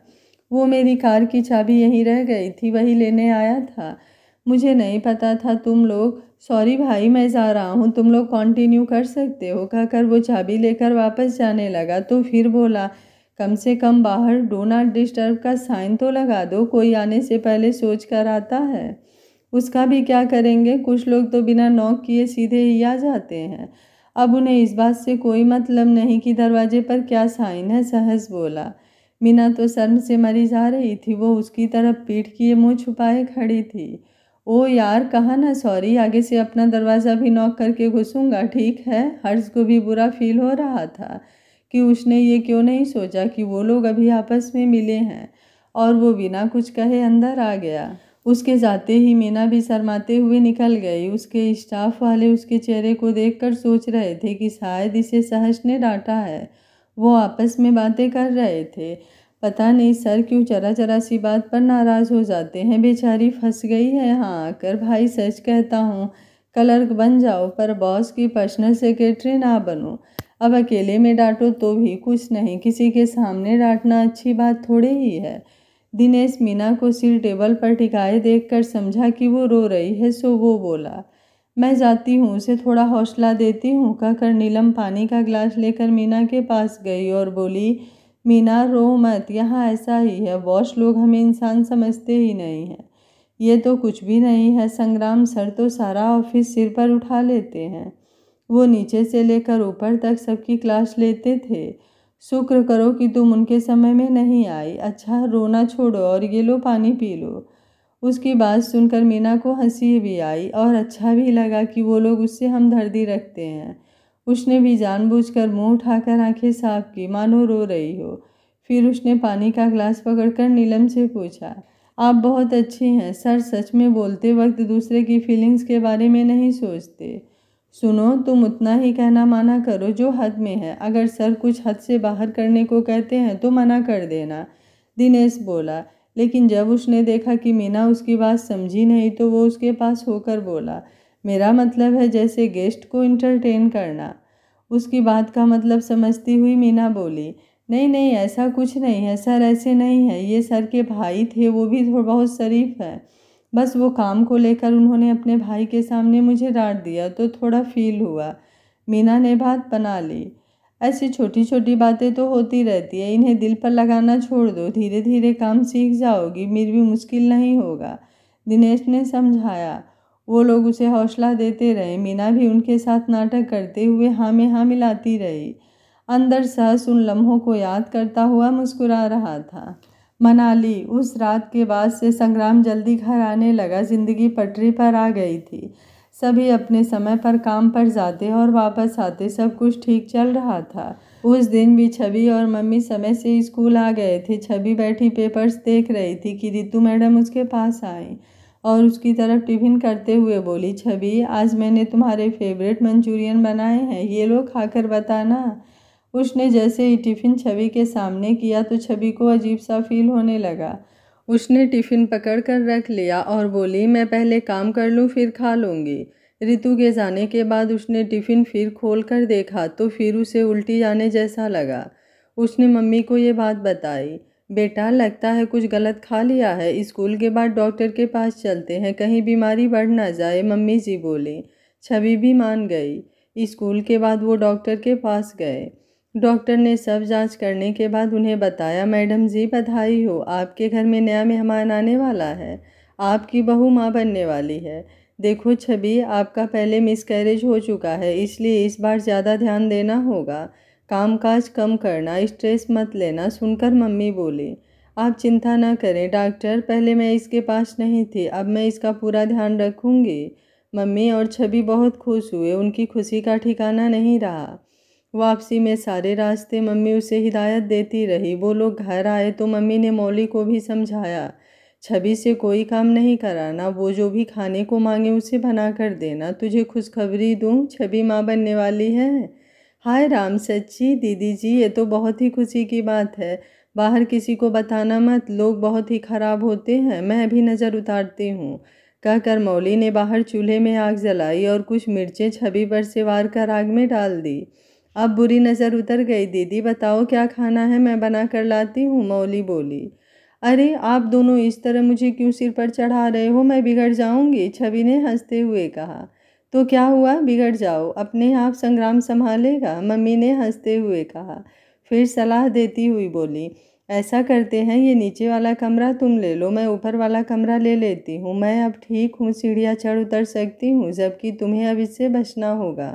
Speaker 1: वो मेरी कार की चाबी यहीं रह गई थी, वही लेने आया था। मुझे नहीं पता था तुम लोग, सॉरी भाई, मैं जा रहा हूँ, तुम लोग कंटिन्यू कर सकते हो? कहकर वो चाबी लेकर वापस जाने लगा। तो फिर बोला, कम से कम बाहर डो नॉट डिस्टर्ब का साइन तो लगा दो, कोई आने से पहले सोच कर आता है। उसका भी क्या करेंगे? कुछ लोग तो बिना नॉक किए सीधे ही आ जाते हैं। अब उन्हें इस बात से कोई मतलब नहीं कि दरवाजे पर क्या साइन है, सहज बोला। मीना तो शर्म से मरी जा रही थी। वो उसकी तरफ़ पीठ किए मुँह छुपाए खड़ी थी। ओ यार, कहा ना, सॉरी, आगे से अपना दरवाज़ा भी नॉक करके घुसूँगा, ठीक है? हर्ष को भी बुरा फील हो रहा था कि उसने ये क्यों नहीं सोचा कि वो लोग अभी आपस में मिले हैं और वो बिना कुछ कहे अंदर आ गया। उसके जाते ही मीना भी शरमाते हुए निकल गई। उसके स्टाफ वाले उसके चेहरे को देखकर सोच रहे थे कि शायद इसे सहज ने डांटा है। वो आपस में बातें कर रहे थे। पता नहीं सर क्यों चरा चरा सी बात पर नाराज़ हो जाते हैं। बेचारी फंस गई है। यहाँ आकर भाई सच कहता हूँ, क्लर्क बन जाओ, पर बॉस की पर्सनल सेक्रेटरी ना बनो। अब अकेले में डांटो तो भी कुछ नहीं। किसी के सामने डांटना अच्छी बात थोड़ी ही है। दिनेश मीना को सिर टेबल पर टिकाए देखकर समझा कि वो रो रही है, सो वो बोला, मैं जाती हूँ, उसे थोड़ा हौसला देती हूँ, कहकर नीलम पानी का गिलास लेकर मीना के पास गई और बोली, मीना, रो मत, यहाँ ऐसा ही है बॉस लोग हमें इंसान समझते ही नहीं हैं। ये तो कुछ भी नहीं है, संग्राम सर तो सारा ऑफ़िस सिर पर उठा लेते हैं। वो नीचे से लेकर ऊपर तक सबकी क्लास लेते थे। शुक्र करो कि तुम उनके समय में नहीं आई। अच्छा रोना छोड़ो और ये लो पानी पी लो। उसकी बात सुनकर मीना को हँसी भी आई और अच्छा भी लगा कि वो लोग उससे हमदर्दी रखते हैं। उसने भी जानबूझकर मुँह उठाकर आँखें साफ़ की। मानो रो रही हो। फिर उसने पानी का गिलास पकड़कर नीलम से पूछा, आप बहुत अच्छी हैं। सर, सच में बोलते वक्त दूसरे की फीलिंग्स के बारे में नहीं सोचते। सुनो, तुम उतना ही कहना माना करो जो हद में है। अगर सर कुछ हद से बाहर करने को कहते हैं तो मना कर देना। दिनेश बोला, लेकिन जब उसने देखा कि मीना उसकी बात समझी नहीं तो वो उसके पास होकर बोला, मेरा मतलब है जैसे गेस्ट को इंटरटेन करना। उसकी बात का मतलब समझती हुई मीना बोली, नहीं नहीं, ऐसा कुछ नहीं है, सर ऐसे नहीं है, ये सर के भाई थे, वो भी थोड़ा बहुत शरीफ है। बस वो काम को लेकर उन्होंने अपने भाई के सामने मुझे डांट दिया तो थोड़ा फील हुआ। मीना ने बात बना ली। ऐसी छोटी छोटी बातें तो होती रहती है, इन्हें दिल पर लगाना छोड़ दो। धीरे धीरे काम सीख जाओगी, मेरी भी मुश्किल नहीं होगा। दिनेश ने समझाया। वो लोग उसे हौसला देते रहे। मीना भी उनके साथ नाटक करते हुए हाँ में हाँ मिलाती रही। अंदर सहस उन लम्हों को याद करता हुआ मुस्कुरा रहा था। मनाली। उस रात के बाद से संग्राम जल्दी घर आने लगा, ज़िंदगी पटरी पर आ गई थी। सभी अपने समय पर काम पर जाते और वापस आते, सब कुछ ठीक चल रहा था। उस दिन भी छवि और मम्मी समय से स्कूल आ गए थे। छवि बैठी पेपर्स देख रही थी कि रितु मैडम उसके पास आई और उसकी तरफ़ टिफ़िन करते हुए बोली, छवि, आज मैंने तुम्हारे फेवरेट मंचूरियन बनाए हैं, ये लो खाकर बताना। उसने जैसे ही टिफ़िन छवि के सामने किया तो छवि को अजीब सा फील होने लगा। उसने टिफ़िन पकड़ कर रख लिया और बोली, मैं पहले काम कर लूँ, फिर खा लूँगी। ऋतु के जाने के बाद उसने टिफ़िन फिर खोल कर देखा तो फिर उसे उल्टी जाने जैसा लगा। उसने मम्मी को ये बात बताई, बेटा, लगता है कुछ गलत खा लिया है। स्कूल के बाद डॉक्टर के पास चलते हैं, कहीं बीमारी बढ़ ना जाए, मम्मी जी बोली। छवि भी मान गई। स्कूल के बाद वो डॉक्टर के पास गए। डॉक्टर ने सब जाँच करने के बाद उन्हें बताया, मैडम जी, बधाई हो। आपके घर में नया मेहमान आने वाला है। आपकी बहू माँ बनने वाली है। देखो छवि, आपका पहले मिस कैरेज हो चुका है, इसलिए इस बार ज़्यादा ध्यान देना होगा। काम काज कम करना स्ट्रेस मत लेना, सुनकर मम्मी बोली। आप चिंता ना करें, डॉक्टर, पहले मैं इसके पास नहीं थी, अब मैं इसका पूरा ध्यान रखूँगी। मम्मी और छवि बहुत खुश हुए, उनकी खुशी का ठिकाना नहीं रहा। वापसी में सारे रास्ते मम्मी उसे हिदायत देती रही। वो लोग घर आए तो मम्मी ने मौली को भी समझाया, छवि से कोई काम नहीं कराना, वो जो भी खाने को मांगे उसे बना कर देना। तुझे खुशखबरी दूँ? छवि माँ बनने वाली है? हाय राम सच्ची, दीदी जी, ये तो बहुत ही खुशी की बात है। बाहर किसी को बताना मत, लोग बहुत ही ख़राब होते हैं, मैं भी नज़र उतारती हूँ। कहकर मौली ने बाहर चूल्हे में आग जलाई और कुछ मिर्चें छवि पर से वार कर आग में डाल दी। अब बुरी नज़र उतर गई। दीदी, बताओ क्या खाना है? मैं बना कर लाती हूँ, मौली बोली। अरे, आप दोनों इस तरह मुझे क्यों सिर पर चढ़ा रहे हो? मैं बिगड़ जाऊँगी, छवि ने हँसते हुए कहा। तो क्या हुआ? बिगड़ जाओ, अपने आप संग्राम संभालेगा, मम्मी ने हँसते हुए कहा। फिर सलाह देती हुई बोली, ऐसा करते हैं, ये नीचे वाला कमरा तुम ले लो, मैं ऊपर वाला कमरा ले लेती हूँ। मैं अब ठीक हूँ, सीढ़ियाँ चढ़ उतर सकती हूँ, जबकि तुम्हें अब इससे बचना होगा।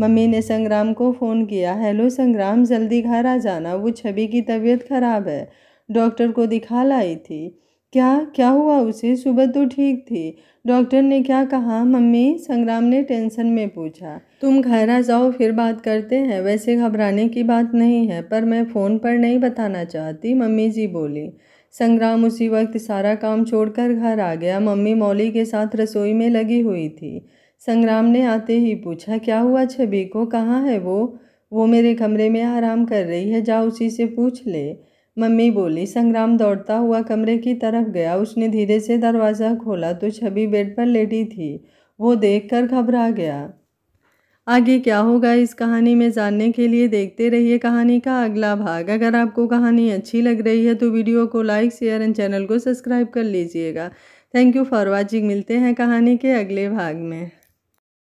Speaker 1: मम्मी ने संग्राम को फ़ोन किया, हेलो संग्राम, जल्दी घर आ जाना, वो छवि की तबीयत ख़राब है। डॉक्टर को दिखा लाई थी। क्या क्या हुआ उसे? सुबह तो ठीक थी। डॉक्टर ने क्या कहा? मम्मी, संग्राम ने टेंशन में पूछा। तुम घर आ जाओ, फिर बात करते हैं। वैसे घबराने की बात नहीं है, पर मैं फ़ोन पर नहीं बताना चाहती, मम्मी जी बोली। संग्राम उसी वक्त सारा काम छोड़कर घर आ गया। मम्मी मौली के साथ रसोई में लगी हुई थी। संग्राम ने आते ही पूछा, क्या हुआ छवि को? कहाँ है वो? वो मेरे कमरे में आराम कर रही है जा उसी से पूछ ले। मम्मी बोली, संग्राम दौड़ता हुआ कमरे की तरफ़ गया। उसने धीरे से दरवाज़ा खोला तो छवि बेड पर लेटी थी। वो देखकर घबरा गया। आगे क्या होगा इस कहानी में जानने के लिए देखते रहिए कहानी का अगला भाग। अगर आपको कहानी अच्छी लग रही है तो वीडियो को लाइक, शेयर एंड चैनल को सब्सक्राइब कर लीजिएगा। Thank you for watching. मिलते हैं कहानी के अगले भाग में।